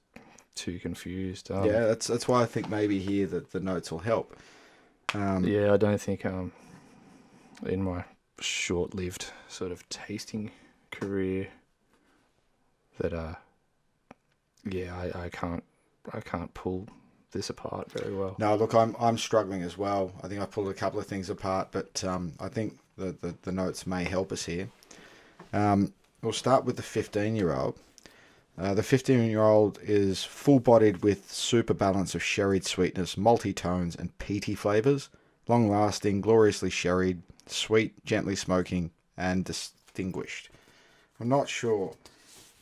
too confused um, yeah, that's that's why I think maybe here that the notes will help. Um, Yeah, I don't think um in my short-lived sort of tasting career that uh yeah, I, I can't I can't pull this apart very well. No, look, I'm I'm struggling as well. I think I pulled a couple of things apart, but um, I think the, the the notes may help us here. Um, we'll start with the 15 year old. Uh, the 15 year old is full bodied with super balance of sherried sweetness, multi tones, and peaty flavours. Long lasting, gloriously sherried, sweet, gently smoking, and distinguished. I'm not sure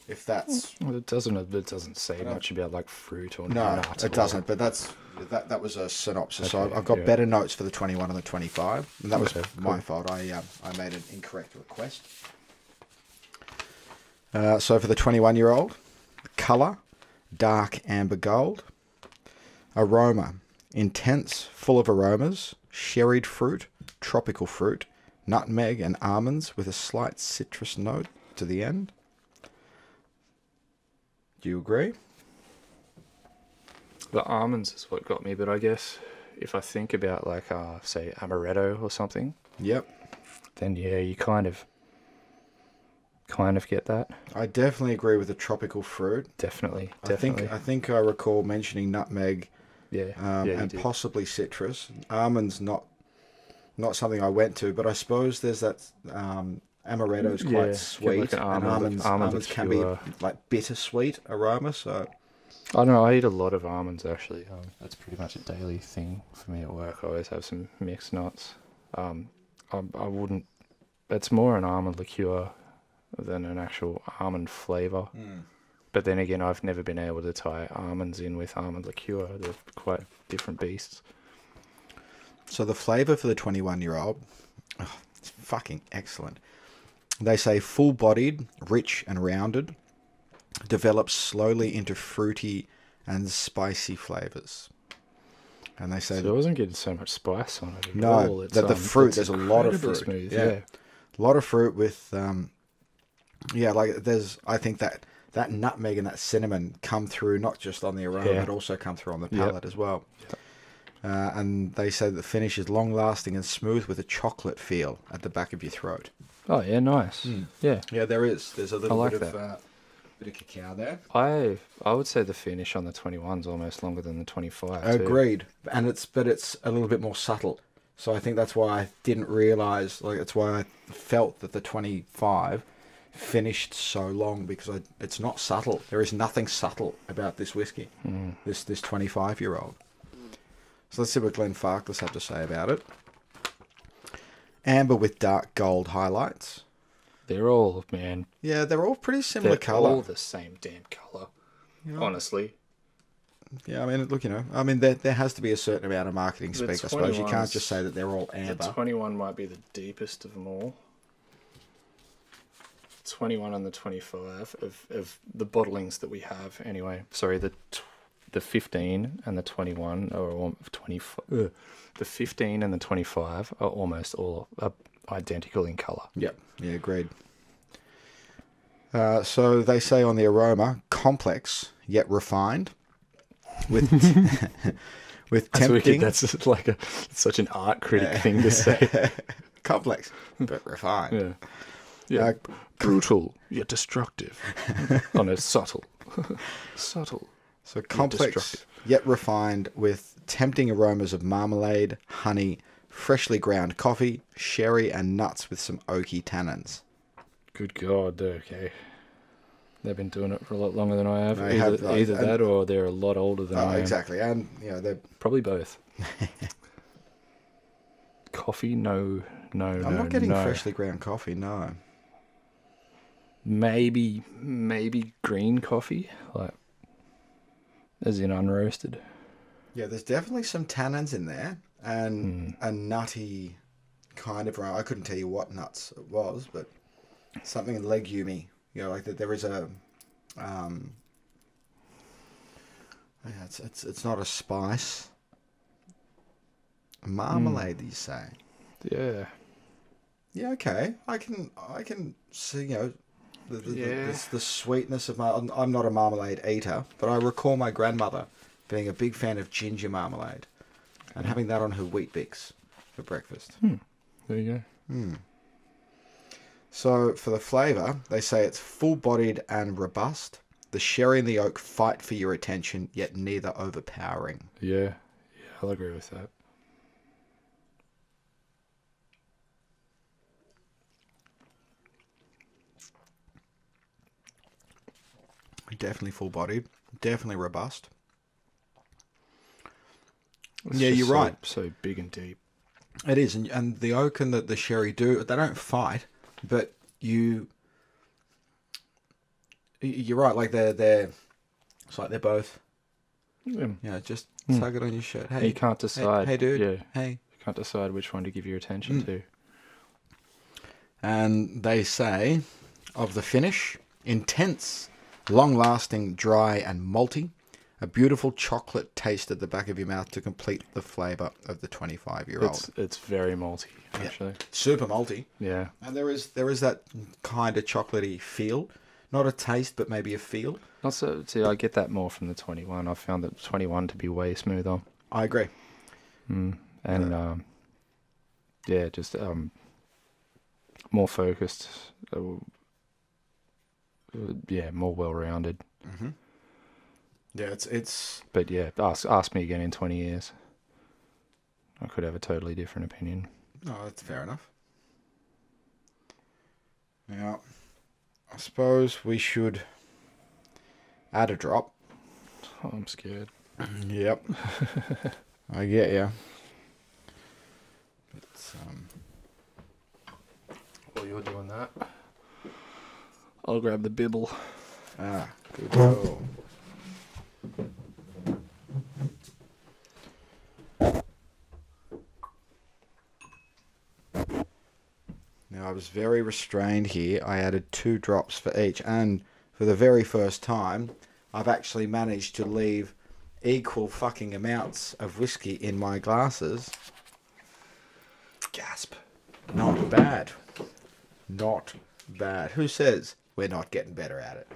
if that's. Well, It doesn't it doesn't say much about like fruit or No, it or- doesn't. But that's that. That was a synopsis. so Okay, I've got yeah. better notes for the twenty-one and the twenty-five, and that was Okay, my fault. I uh, I made an incorrect request. Uh, so for the twenty-one-year-old, color dark amber gold, aroma intense, full of aromas, sherried fruit, tropical fruit, nutmeg, and almonds with a slight citrus note to the end. Do you agree? The almonds is what got me, but I guess if I think about like uh say amaretto or something, Yep. then yeah, you kind of kind of get that. I definitely agree with the tropical fruit. Definitely. definitely. I think I think I recall mentioning nutmeg yeah. um, yeah, and did. possibly citrus. Almonds not not something I went to, but I suppose there's that um, amaretto's Yeah, quite get sweet, like an and almond li- almonds almond almonds can be like bittersweet aroma. So I don't know. I eat a lot of almonds actually. Um, that's pretty much a daily thing for me at work. I always have some mixed nuts. Um, I, I wouldn't. It's more an almond liqueur than an actual almond flavor. But then again, I've never been able to tie almonds in with almond liqueur. They're quite different beasts. So the flavor for the 21 year old, oh, it's fucking excellent. They say full bodied, rich, and rounded, develops slowly into fruity and spicy flavors. And they say So I wasn't getting so much spice on it at No, all. It's, the- the um, fruit, there's a lot of fruit. Smooth. Yeah. Yeah. a lot of fruit with, um, yeah, like there's, I think that that nutmeg and that cinnamon come through not just on the aroma, Yeah. but also come through on the Yep. palate as well. Uh, and they say that the finish is long lasting and smooth with a chocolate feel at the back of your throat. Oh yeah, nice. Mm. Yeah. Yeah, there is. There's a little like bit of that. uh, bit of cacao there. I I would say the finish on the 21's almost longer than the 25. too. Agreed, and it's but it's a little bit more subtle. So I think that's why I didn't realize. Like that's why I felt that the 25 finished so long because I, it's not subtle. There is nothing subtle about this whiskey. Mm. This this 25 year old. So let's see what Glenfarclas have to say about it. Amber with dark gold highlights. They're all man. Yeah, they're all pretty similar They're color. all the same damn color. You know? Honestly. Yeah, I mean, look, you know, I mean, there, there has to be a certain amount of marketing The speak. I suppose you can't just say that they're all amber. The. 21 might be the deepest of them all. 21 and the 25 of, of the bottlings that we have anyway. Sorry, the tw- the 15 and the 21 are all 25. ugh. The 15 and the 25 are almost all uh, identical in color. Yep. Yeah, agreed. Uh, so they say on the aroma, complex yet refined, with <laughs> with That's wicked. tempting, That's like a such an art critic thing to say. <laughs> complex but refined. Yeah. Yeah. Uh, brutal yet destructive. <laughs> oh no, subtle. subtle. So complex destructive. yet refined, with tempting aromas of marmalade, honey, freshly ground coffee, sherry, and nuts with some oaky tannins. Good God, they're okay. They've been doing it for a lot longer than I have. They either have, like, either and- that or they're a lot older than Oh, I am. exactly, and you know they're. Probably both. <laughs> Coffee? No, no, no. I'm not getting no. freshly ground coffee. No. Maybe, maybe green coffee, like as in unroasted. Yeah, there's definitely some tannins in there and Hmm. a nutty kind of. I couldn't tell you what nuts it was, but something legumy. You know, like that. There is a. Um, yeah, it's it's it's not a spice. Marmalade, you say? Yeah. Yeah, okay. I can I can see you know. The, the, the, Yeah. the, the sweetness of my. I'm- I'm not a marmalade eater, but I recall my grandmother being a big fan of ginger marmalade and having that on her Weet-Bix for breakfast. Hmm. There you go. Hmm. So for the flavour, they say it's full-bodied and robust. The sherry and the oak fight for your attention, yet neither overpowering. Yeah, yeah, I'll agree with that. Definitely full-bodied, definitely robust. It's Yeah, you're so- right. So big and deep. It is, and, and the oak and the, the sherry do they don't fight, but you you're right. Like they're they're it's like they're both Yeah. you know just Hmm. tug it on your shirt. Hey, you can't decide. hey, dude. Yeah, hey. you can't decide which one to give your attention Mm. to. And they say of the finish, intense, long lasting, dry, and malty, A beautiful chocolate taste at the back of your mouth to complete the flavour of the 25 year old. it's very malty actually. Super malty. Yeah. And there is there is that kind of chocolatey feel. Not a taste, but maybe a feel. Not so. See, I get that more from the 21. I found the 21 to be way smoother. I agree. Mm. And um, yeah, just um, more focused. Yeah, more well-rounded. hmm Yeah, it's it's But yeah, ask ask me again in 20 years. I could have a totally different opinion. no, that's fair enough. Now, I suppose we should add a drop. Oh, I'm scared. <clears throat> Yep. <laughs> I get you. But, um, While you're doing that, I'll grab the bibble. ah, good go. Now I was very restrained here. I added two drops for each, and for the very first time, I've actually managed to leave equal fucking amounts of whiskey in my glasses. Gasp. Not bad. Not bad. Who says we're not getting better at it?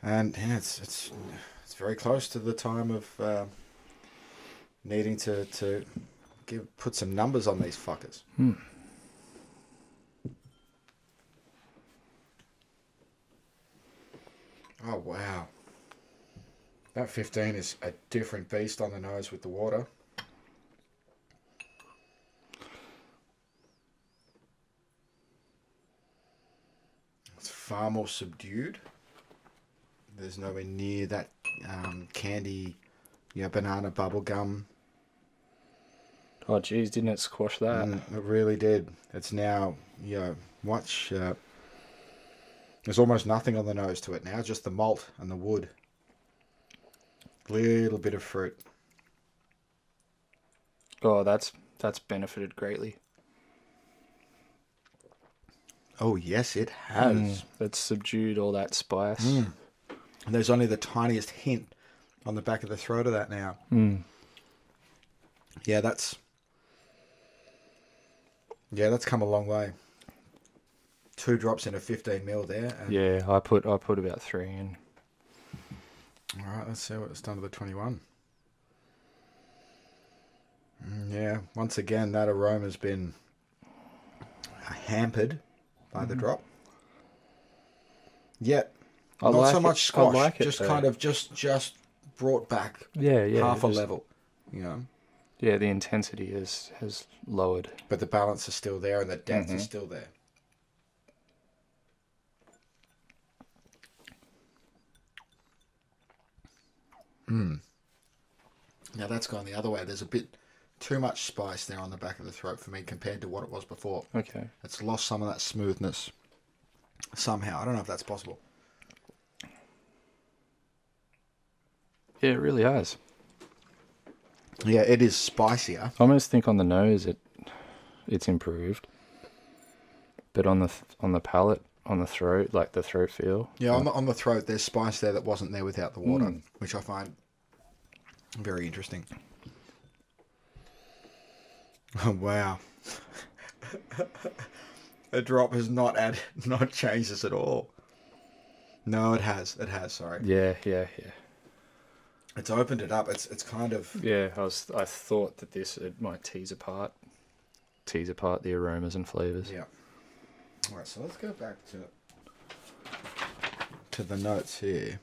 And yeah, it's it's it's very close to the time of uh, needing to to give put some numbers on these fuckers. Hmm. Oh wow. That 15 is a different beast on the nose with the water. It's far more subdued. There's nowhere near that um, candy, you know, banana bubble gum. Oh, geez, didn't it squash that? Mm, it really did. It's now, you know, much. Uh, there's almost nothing on the nose to it now, just the malt and the wood. Little bit of fruit. Oh, that's that's benefited greatly. Oh yes, it has. Mm, that's subdued all that spice. Mm. And there's only the tiniest hint on the back of the throat of that now. Mm. Yeah, that's. Yeah, that's come a long way. Two drops in a 15 mil there. And, Yeah, I put I put about three in. All right, let's see what it's done to the 21. Mm, Yeah, once again, that aroma's been hampered by the Mhm. drop. Yet, I not like so it. much I squash, like it, just though. kind of just just brought back Yeah, yeah. half a just- level, you know. Yeah, the intensity is has lowered. But the balance is still there and the depth Mhm. is still there. Mm. Now that's gone the other way. There's a bit too much spice there on the back of the throat for me compared to what it was before. Okay. It's lost some of that smoothness somehow. I don't know if that's possible. Yeah, it really has. Yeah, it is spicier. I almost think on the nose it it's improved, but on the on the palate, on the throat, like the throat feel. Yeah, on the, on the throat, there's spice there that wasn't there without the water, Mm. which I find very interesting. Oh, <laughs> wow. a drop has not added, <laughs> not changed this at all. No, it has. It has. Sorry, Yeah, yeah, yeah. it's opened it up. It's it's kind of Yeah, I was I thought that this it might tease apart, tease apart the aromas and flavors. yeah. All right, so let's go back to to the notes here.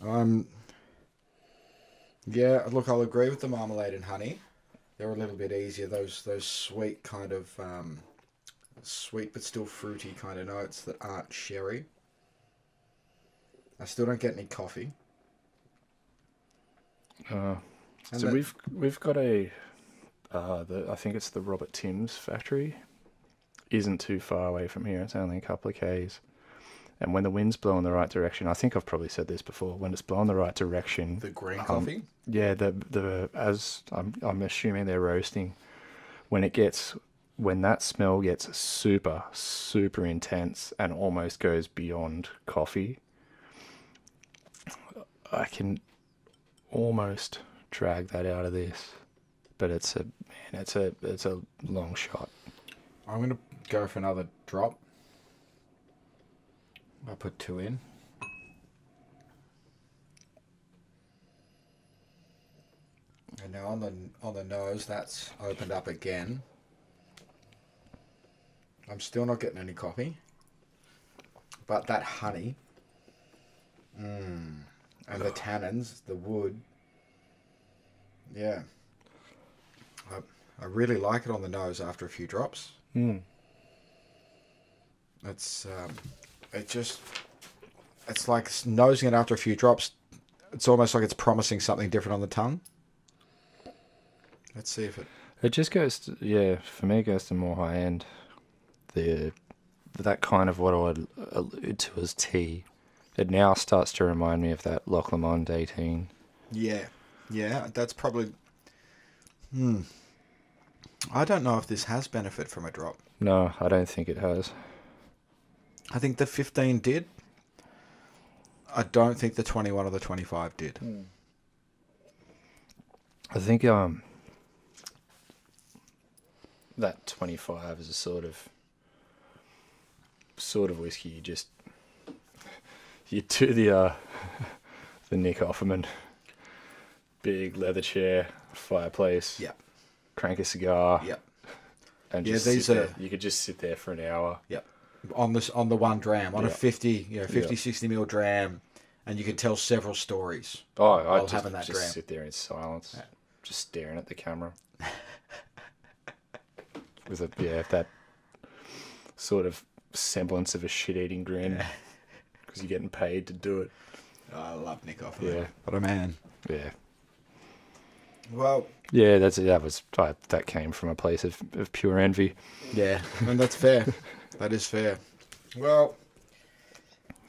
Um. Yeah, look, I'll agree with the marmalade and honey. They're a little bit easier. Those those sweet kind of um, sweet but still fruity kind of notes that aren't sherry. I still don't get any coffee. Uh, so that- we've we've got a, uh, the I think it's the Robert Timms factory, isn't too far away from here. It's only a couple of k's, and when the wind's blowing the right direction, I think I've probably said this before. When it's blowing the right direction, The green Um, coffee. yeah, the the as I'm I'm assuming they're roasting, when it gets when that smell gets super, super intense and almost goes beyond coffee, I can almost drag that out of this. But it's a man, it's a it's a long shot. I'm gonna go for another drop. I'll put two in. And now on the on the nose, that's opened up again. I'm still not getting any coffee, but that honey, mm, and the tannins, the wood, yeah. I, I really like it on the nose after a few drops. Mm. It's um, it just it's like s- nosing it after a few drops. It's almost like it's promising something different on the tongue. Let's see if it. It just goes, to, yeah. For me, it goes to more high end. The that kind of what I would allude to as tea. It now starts to remind me of that Loch Lomond eighteen. Yeah, yeah, that's probably. Hmm. I don't know if this has benefit from a drop. No, I don't think it has. I think the 15 did. I don't think the 21 or the 25 did. I think um that twenty five is a sort of sort of whiskey you just you do the uh <laughs> the Nick Offerman big leather chair fireplace Yep. crank a cigar Yep. and Yeah, these sit are- there. you could just sit there for an hour Yep. On this on the one dram, on a 50, you know, 50 Yeah. 60 mil dram and you can tell several stories. oh I just, having that just dram. sit there in silence Yeah. just staring at the camera with a yeah that sort of semblance of a shit eating grin because you're getting paid to do it oh, I love Nick off Yeah. What a man. yeah Well, yeah that's that was that came from a place of, of pure envy yeah, and that's fair. <laughs> that is fair. Well,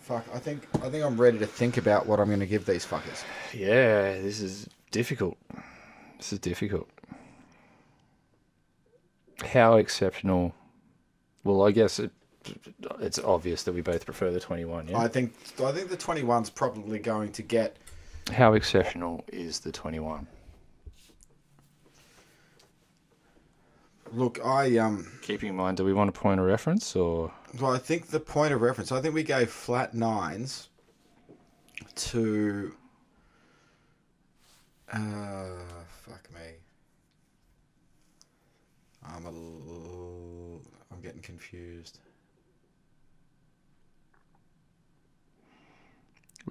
fuck, I think I think I'm ready to think about what I'm going to give these fuckers. yeah this is difficult this is difficult how exceptional well i guess it, it's obvious that we both prefer the 21 yeah I think I think the 21's probably going to get how exceptional is the 21 Look, I um keeping in mind do we want a point of reference or well, I think the point of reference, I think we gave flat nines to uh fuck me. I'm a l- I'm getting confused.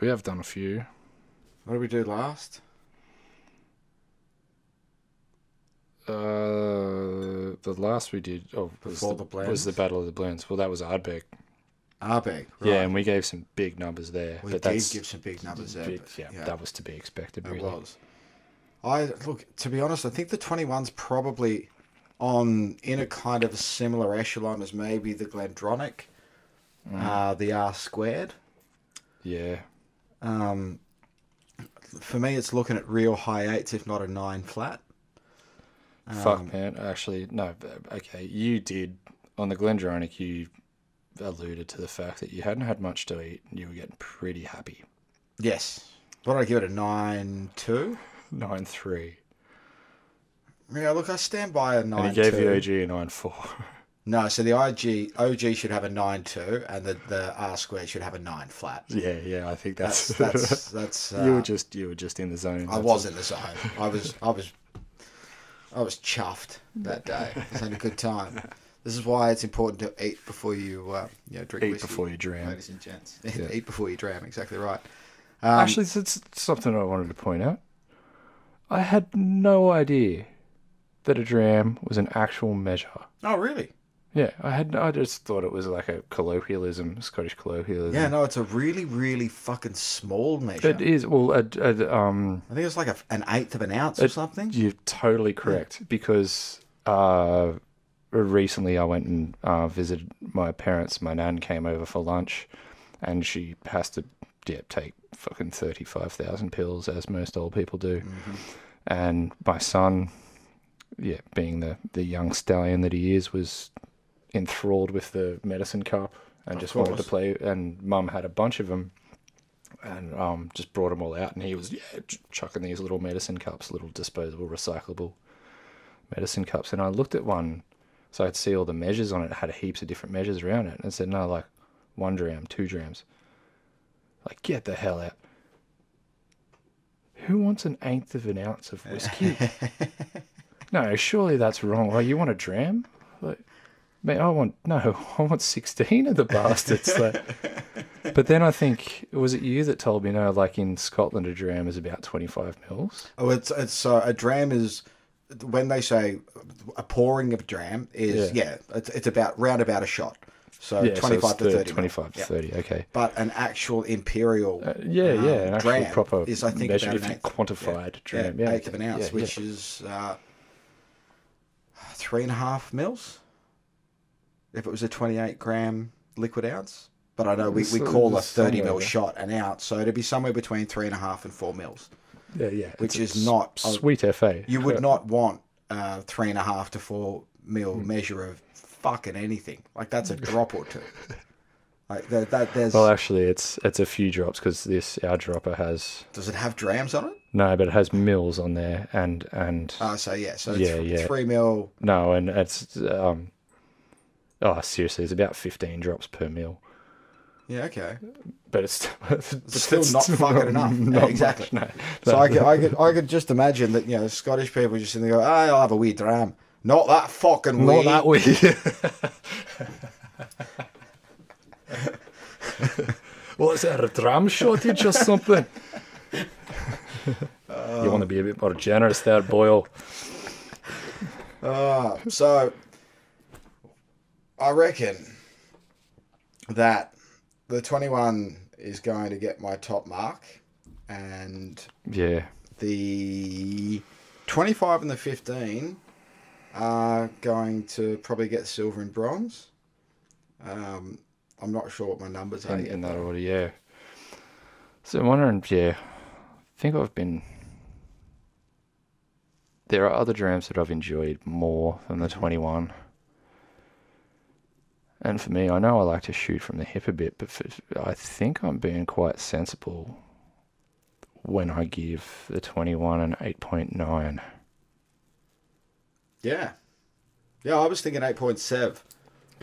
we have done a few What did we do last? Uh the last we did oh was Before the, the was the battle of the blends well that was Ardbeg. Arbeg. yeah and we gave some big numbers there we but did give some big numbers there. big, but, yeah, that was to be expected It was. I look to be honest. I think the 21's probably on in a kind of a similar echelon as maybe the GlenDronach, Mm. uh, the R squared. yeah Um, for me, it's looking at real high eights, if not a nine flat. Fuck, Um, man. Actually, no. Okay, you did on the GlenDronach. You alluded to the fact that you hadn't had much to eat and you were getting pretty happy. Yes. What did I give it? A nine two. Nine three, Yeah, look, I stand by a nine and he gave two. the OG a nine four. <laughs> No, so the IG OG should have a nine two, and the the R squared should have a nine flat. yeah, yeah. I think that's That's that's <laughs> that's. Uh, you were just you were just in the zone. I was in the zone. I was I was I was chuffed that day. I had a good time. This is why it's important to eat before you uh, you know, drink Eat whiskey, before you dram. ladies and gents. <laughs> Yeah. eat before you dram. Exactly right. Um, Actually, it's something I wanted to point out. I had no idea that a dram was an actual measure. oh really? Yeah, I had. I just thought it was like a colloquialism, Scottish colloquialism. Yeah, no, it's a really really fucking small measure. It is well, a, a, um, I think it's like a, an eighth of an ounce or something. you're totally correct because uh, recently I went and uh, visited my parents. My nan came over for lunch, and she has to yeah take fucking thirty five thousand pills as most old people do. Mm-hmm. And my son yeah, being the the young stallion that he is, was enthralled with the medicine cup and Of just wanted to play. And Mum had a bunch of them, and um, just brought them all out, and he was yeah ch- chucking these little medicine cups, little disposable, recyclable medicine cups. And I looked at one, so I could see all the measures on it. It had heaps of different measures around it, and it said no, like one dram, two drams. Like get the hell out. Who wants an eighth of an ounce of whiskey? <laughs> no, surely that's wrong. Like you want a dram? Like, man, I want no, <laughs> I want sixteen of the bastards. Like, <laughs> but then I think was it you that told me no? Like in Scotland, a dram is about twenty five mils. Oh, it's it's so a dram is when they say a pouring of dram is Yeah. yeah, it's, it's about round about a shot. So Yeah, so twenty it's five to thirty. mil. 25 to Yeah. 30. Okay. But an actual imperial Uh, yeah, um, yeah, an actual dram proper is I think measure about if you eighth. quantified yeah. dram. Yeah, eighth of an ounce, which is uh, three and a half mils. If it was a twenty-eight gram liquid ounce, but I know we, we call a thirty somewhere mil there. shot an ounce, so it'd be somewhere between three and a half and four mils. yeah, yeah. which It's is not- sweet FA. You would not want uh, three and a half to four mil Hmm. measure of fucking anything. Like that's a <laughs> drop or two. Like that, that there's. Well, actually, it's it's a few drops because this our dropper has does it have drams on it? no, but it has mils on there and and Uh, so yeah, so Yeah, it's yeah. three mil. no, and it's um. Oh, seriously, it's about fifteen drops per mil, Yeah, okay. but it's but <laughs> still it's not fucking enough. Yeah, exactly. much, no. So I could, I could, I could just imagine that you know Scottish people just sitting there go, "Ah, I'll have a wee dram." Not that fucking wee. Not that way. <laughs> What's that, a dram shortage or something? <laughs> you want to be a bit more generous there, Boyle. Uh, so I reckon that the 21 is going to get my top mark, and Yeah. the 25 and the 15 are going to probably get silver and bronze. Um, I'm not sure what my numbers are In, yet. in that order, yeah. So I'm wondering, yeah, I think I've been. There are other drams that I've enjoyed more than the 21. And for me, I know I like to shoot from the hip a bit, but for, I think I'm being quite sensible when I give the 21 an 8.9. Yeah. Yeah, I was thinking 8.7.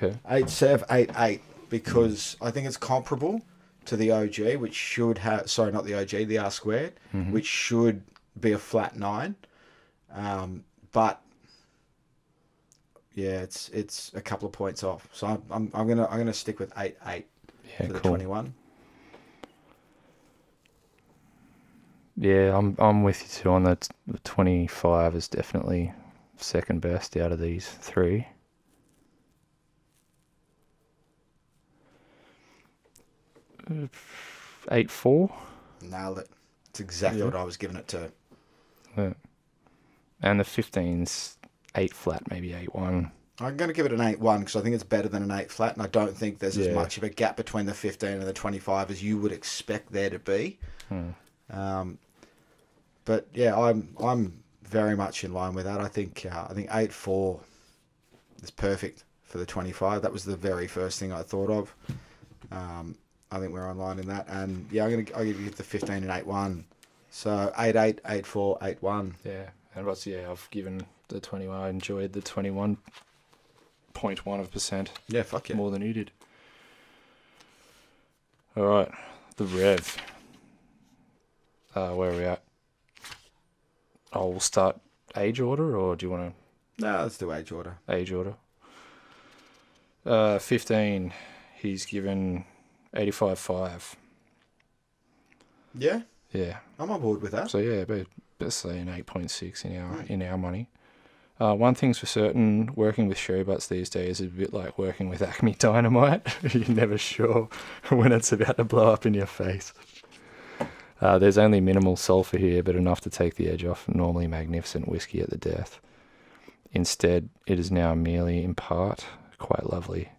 Okay. 8.7, 8.8, because I think it's comparable to the OG, which should have, sorry, not the OG, the R squared, Mm-hmm. which should be a flat 9. Um, but yeah, it's it's a couple of points off. So I'm I'm, I'm gonna I'm gonna stick with eight eight Yeah, for the cool. twenty one. Yeah, I'm I'm with you too on the, the 25 is definitely second best out of these three. Eight four, Nailed it. It's exactly Yeah. what I was giving it to. Yeah. and the 15's eight flat, maybe eight one. I'm going to give it an 8 1 because I think it's better than an 8 flat, and I don't think there's as much of a gap between the 15 and the 25 as you would expect there to be. Hmm. Um, but yeah, I'm I'm very much in line with that. I think uh, I think 8 4 is perfect for the 25. That was the very first thing I thought of. Um, I think we're online in that, and yeah, I'm gonna I'll give you the 15 and 8 1. So 8 8 8 4 8 1. Yeah, and what's yeah? I've given the 21. I enjoyed the 21.1 of percent. Yeah, fuck yeah. more than you did. All right, the Rev. Uh, where are we at? Oh, we'll start age order, or do you want to? No, let's do age order. age order? Uh, 15. He's given 85.5. Yeah, Yeah. I'm on board with that. So yeah, but let's say an 8.6 in our in our money. Uh, one thing's for certain, working with show butts these days is a bit like working with Acme <laughs> Dynamite. <laughs> You're never sure <laughs> when it's about to blow up in your face. Uh, there's only minimal sulfur here, but enough to take the edge off normally magnificent whiskey at the death. Instead, it is now merely in part quite lovely.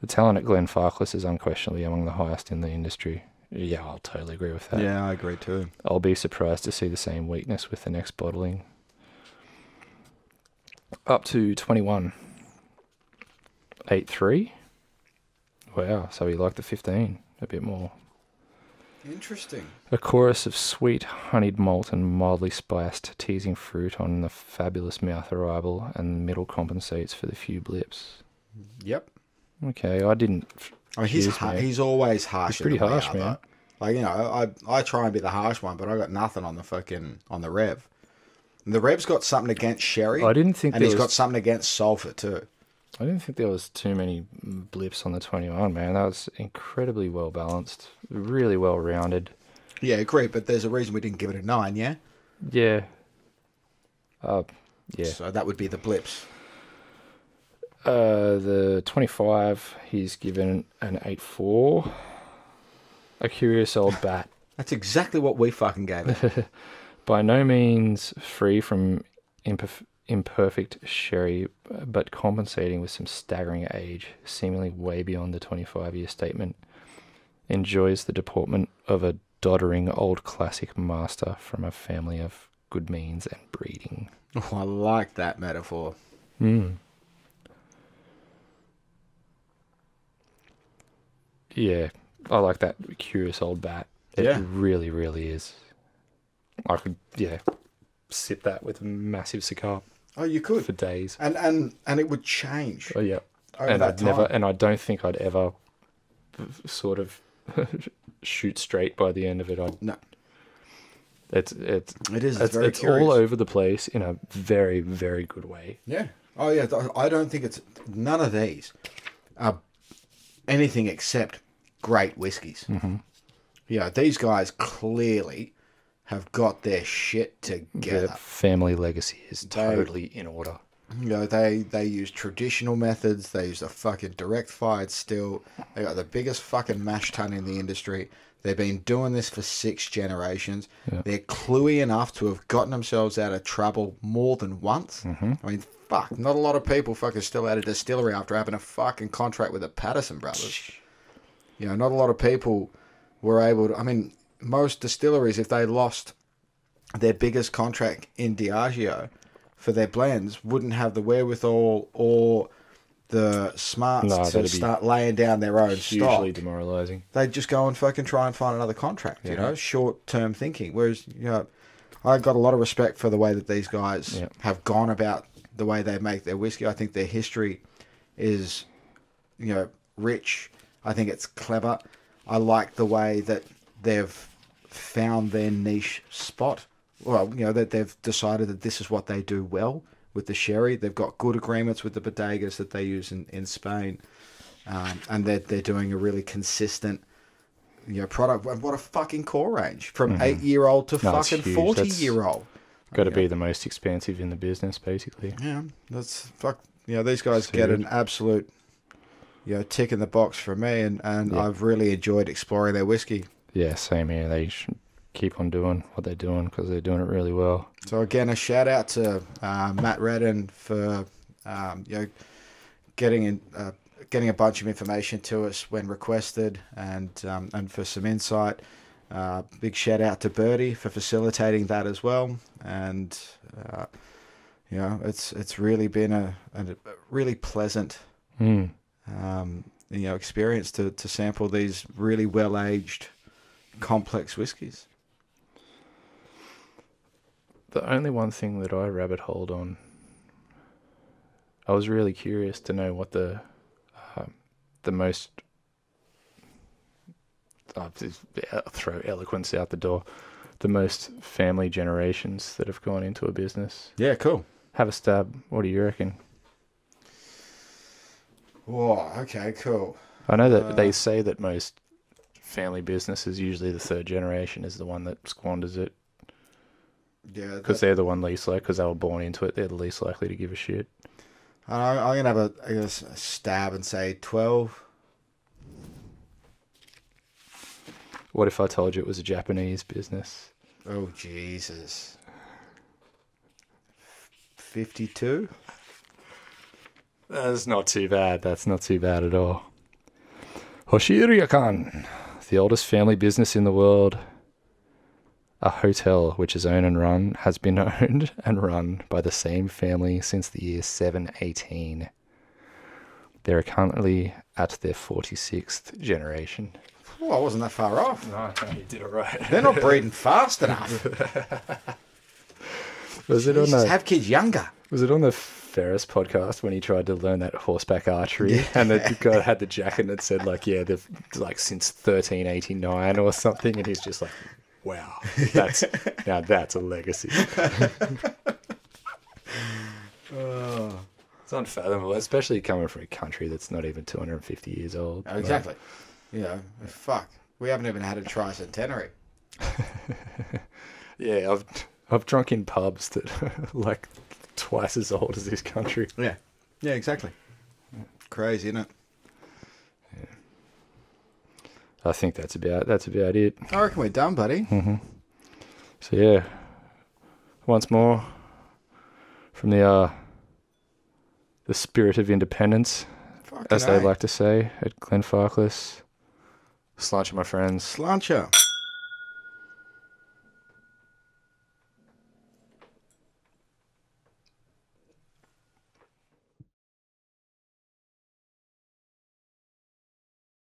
The talent at Glenfarclas is unquestionably among the highest in the industry. Yeah, I'll totally agree with that. Yeah, I agree too. I'll be surprised to see the same weakness with the next bottling. Up to 21. 8 3. Wow, so he liked the 15 a bit more. Interesting. A chorus of sweet, honeyed malt and mildly spiced, teasing fruit on the fabulous mouth arrival, and middle compensates for the few blips. Yep. Okay, I didn't. I mean, he's he's always harsh. He's pretty harsh, man. Like you know, I I try and be the harsh one, but I got nothing on the fucking on the rev. The rev's got something against sherry. I didn't think and he's was, got something against sulfur too. I didn't think there was too many blips on the 21, man. That was incredibly well balanced, really well rounded. Yeah, agree. But there's a reason we didn't give it a nine. Yeah. Yeah. Uh, yeah. So that would be the blips. Uh, the 25, he's given an 8 4. A curious old bat. <laughs> That's exactly what we fucking gave it. <laughs> By no means free from imperf- imperfect sherry, but compensating with some staggering age, seemingly way beyond the 25 year statement. Enjoys the deportment of a doddering old classic master from a family of good means and breeding. oh, I like that metaphor. Hmm. Yeah, I like that curious old bat. It Yeah. really, really is. I could, yeah, sip that with a massive cigar Oh, you could for days. and and and it would change Oh yeah, and I'd time. never, and I don't think I'd ever <laughs> sort of <laughs> shoot straight by the end of it. I No. it's it's It is. It's, it's all over the place in a very, very good way. Yeah. Oh yeah. I don't think it's none of these are anything except great whiskies. Mm-hmm. Yeah, these guys clearly have got their shit together. Their family legacy is They- totally in order. You know, they they use traditional methods. They use a fucking direct fired still. They got the biggest fucking mash tun in the industry. They've been doing this for six generations. Yeah. They're cluey enough to have gotten themselves out of trouble more than once. Mm-hmm. I mean, fuck, not a lot of people fucking still out a distillery after having a fucking contract with the Pattison brothers. You know, not a lot of people were able to. I mean, most distilleries, if they lost their biggest contract in Diageo for their blends, wouldn't have the wherewithal or the smarts No, to start laying down their own Hugely stock. demoralizing. They'd just go and fucking try and find another contract. You know, short term thinking. Whereas, you know, I've got a lot of respect for the way that these guys Yeah. have gone about the way they make their whiskey. I think their history is, you know, rich. I think it's clever. I like the way that they've found their niche spot. Well, you know, that they've decided that this is what they do well with the sherry. They've got good agreements with the bodegas that they use in, in Spain. Um, and they're, they're doing a really consistent you know, product. And What a fucking core range from eight year old to Mm-hmm. No, fucking 40 That's- year old. Got to be the most expensive in the business, basically. Yeah, that's fuck. You know, these guys get an absolute, you know, tick in the box for me, and and Yeah. I've really enjoyed exploring their whiskey. Yeah, same here. They should keep on doing what they're doing because they're doing it really well. So again, a shout out to uh, Matt Redden for um, you know getting in. Uh, Getting a bunch of information to us when requested, and um, and for some insight. Uh, big shout out to Birdie for facilitating that as well, and uh, you know it's it's really been a, a really pleasant Mm. um, you know experience to, to sample these really well aged complex whiskies. The only one thing that I rabbit holed on, I was really curious to know what the um, the most. I'll just I'll throw eloquence out the door. The most family generations that have gone into a business. Yeah, cool. Have a stab. What do you reckon? Whoa, okay, cool. I know that Uh, they say that most family businesses, usually the third generation, is the one that squanders it Yeah, because they're the one least likely. because they were born into it. They're the least likely to give a shit. I- I'm gonna have a, I guess, a stab and say twelve. What if I told you it was a Japanese business? Oh Jesus. Fifty-two. That's not too bad. That's not too bad at all. Hoshi Ryokan, the oldest family business in the world. a hotel which is owned and run has been <laughs> owned and run by the same family since the year 718. They are currently at their 46th generation. Oh, I wasn't that far off. No, you did it right. They're not breeding fast enough. <laughs> Was it on the have kids younger. Was it on the Ferriss podcast when he tried to learn that horseback archery and the guy had the jacket that said like yeah they've like since 1389 or something and he's just like wow that's <laughs> now that's a legacy. <laughs> It's unfathomable, especially coming from a country that's not even 250 years old. Oh, exactly. You know, fuck. We haven't even had a tricentenary. <laughs> Yeah, I've I've drunk in pubs that like twice as old as this country. Yeah. Yeah, exactly. Crazy, isn't it? I think that's about that's about it. I reckon we're done, buddy. Mhm. So yeah, once more from the uh, the spirit of independence, Fucking as they A. like to say at Glenfarclas. Sláinte, my friends. Slancha.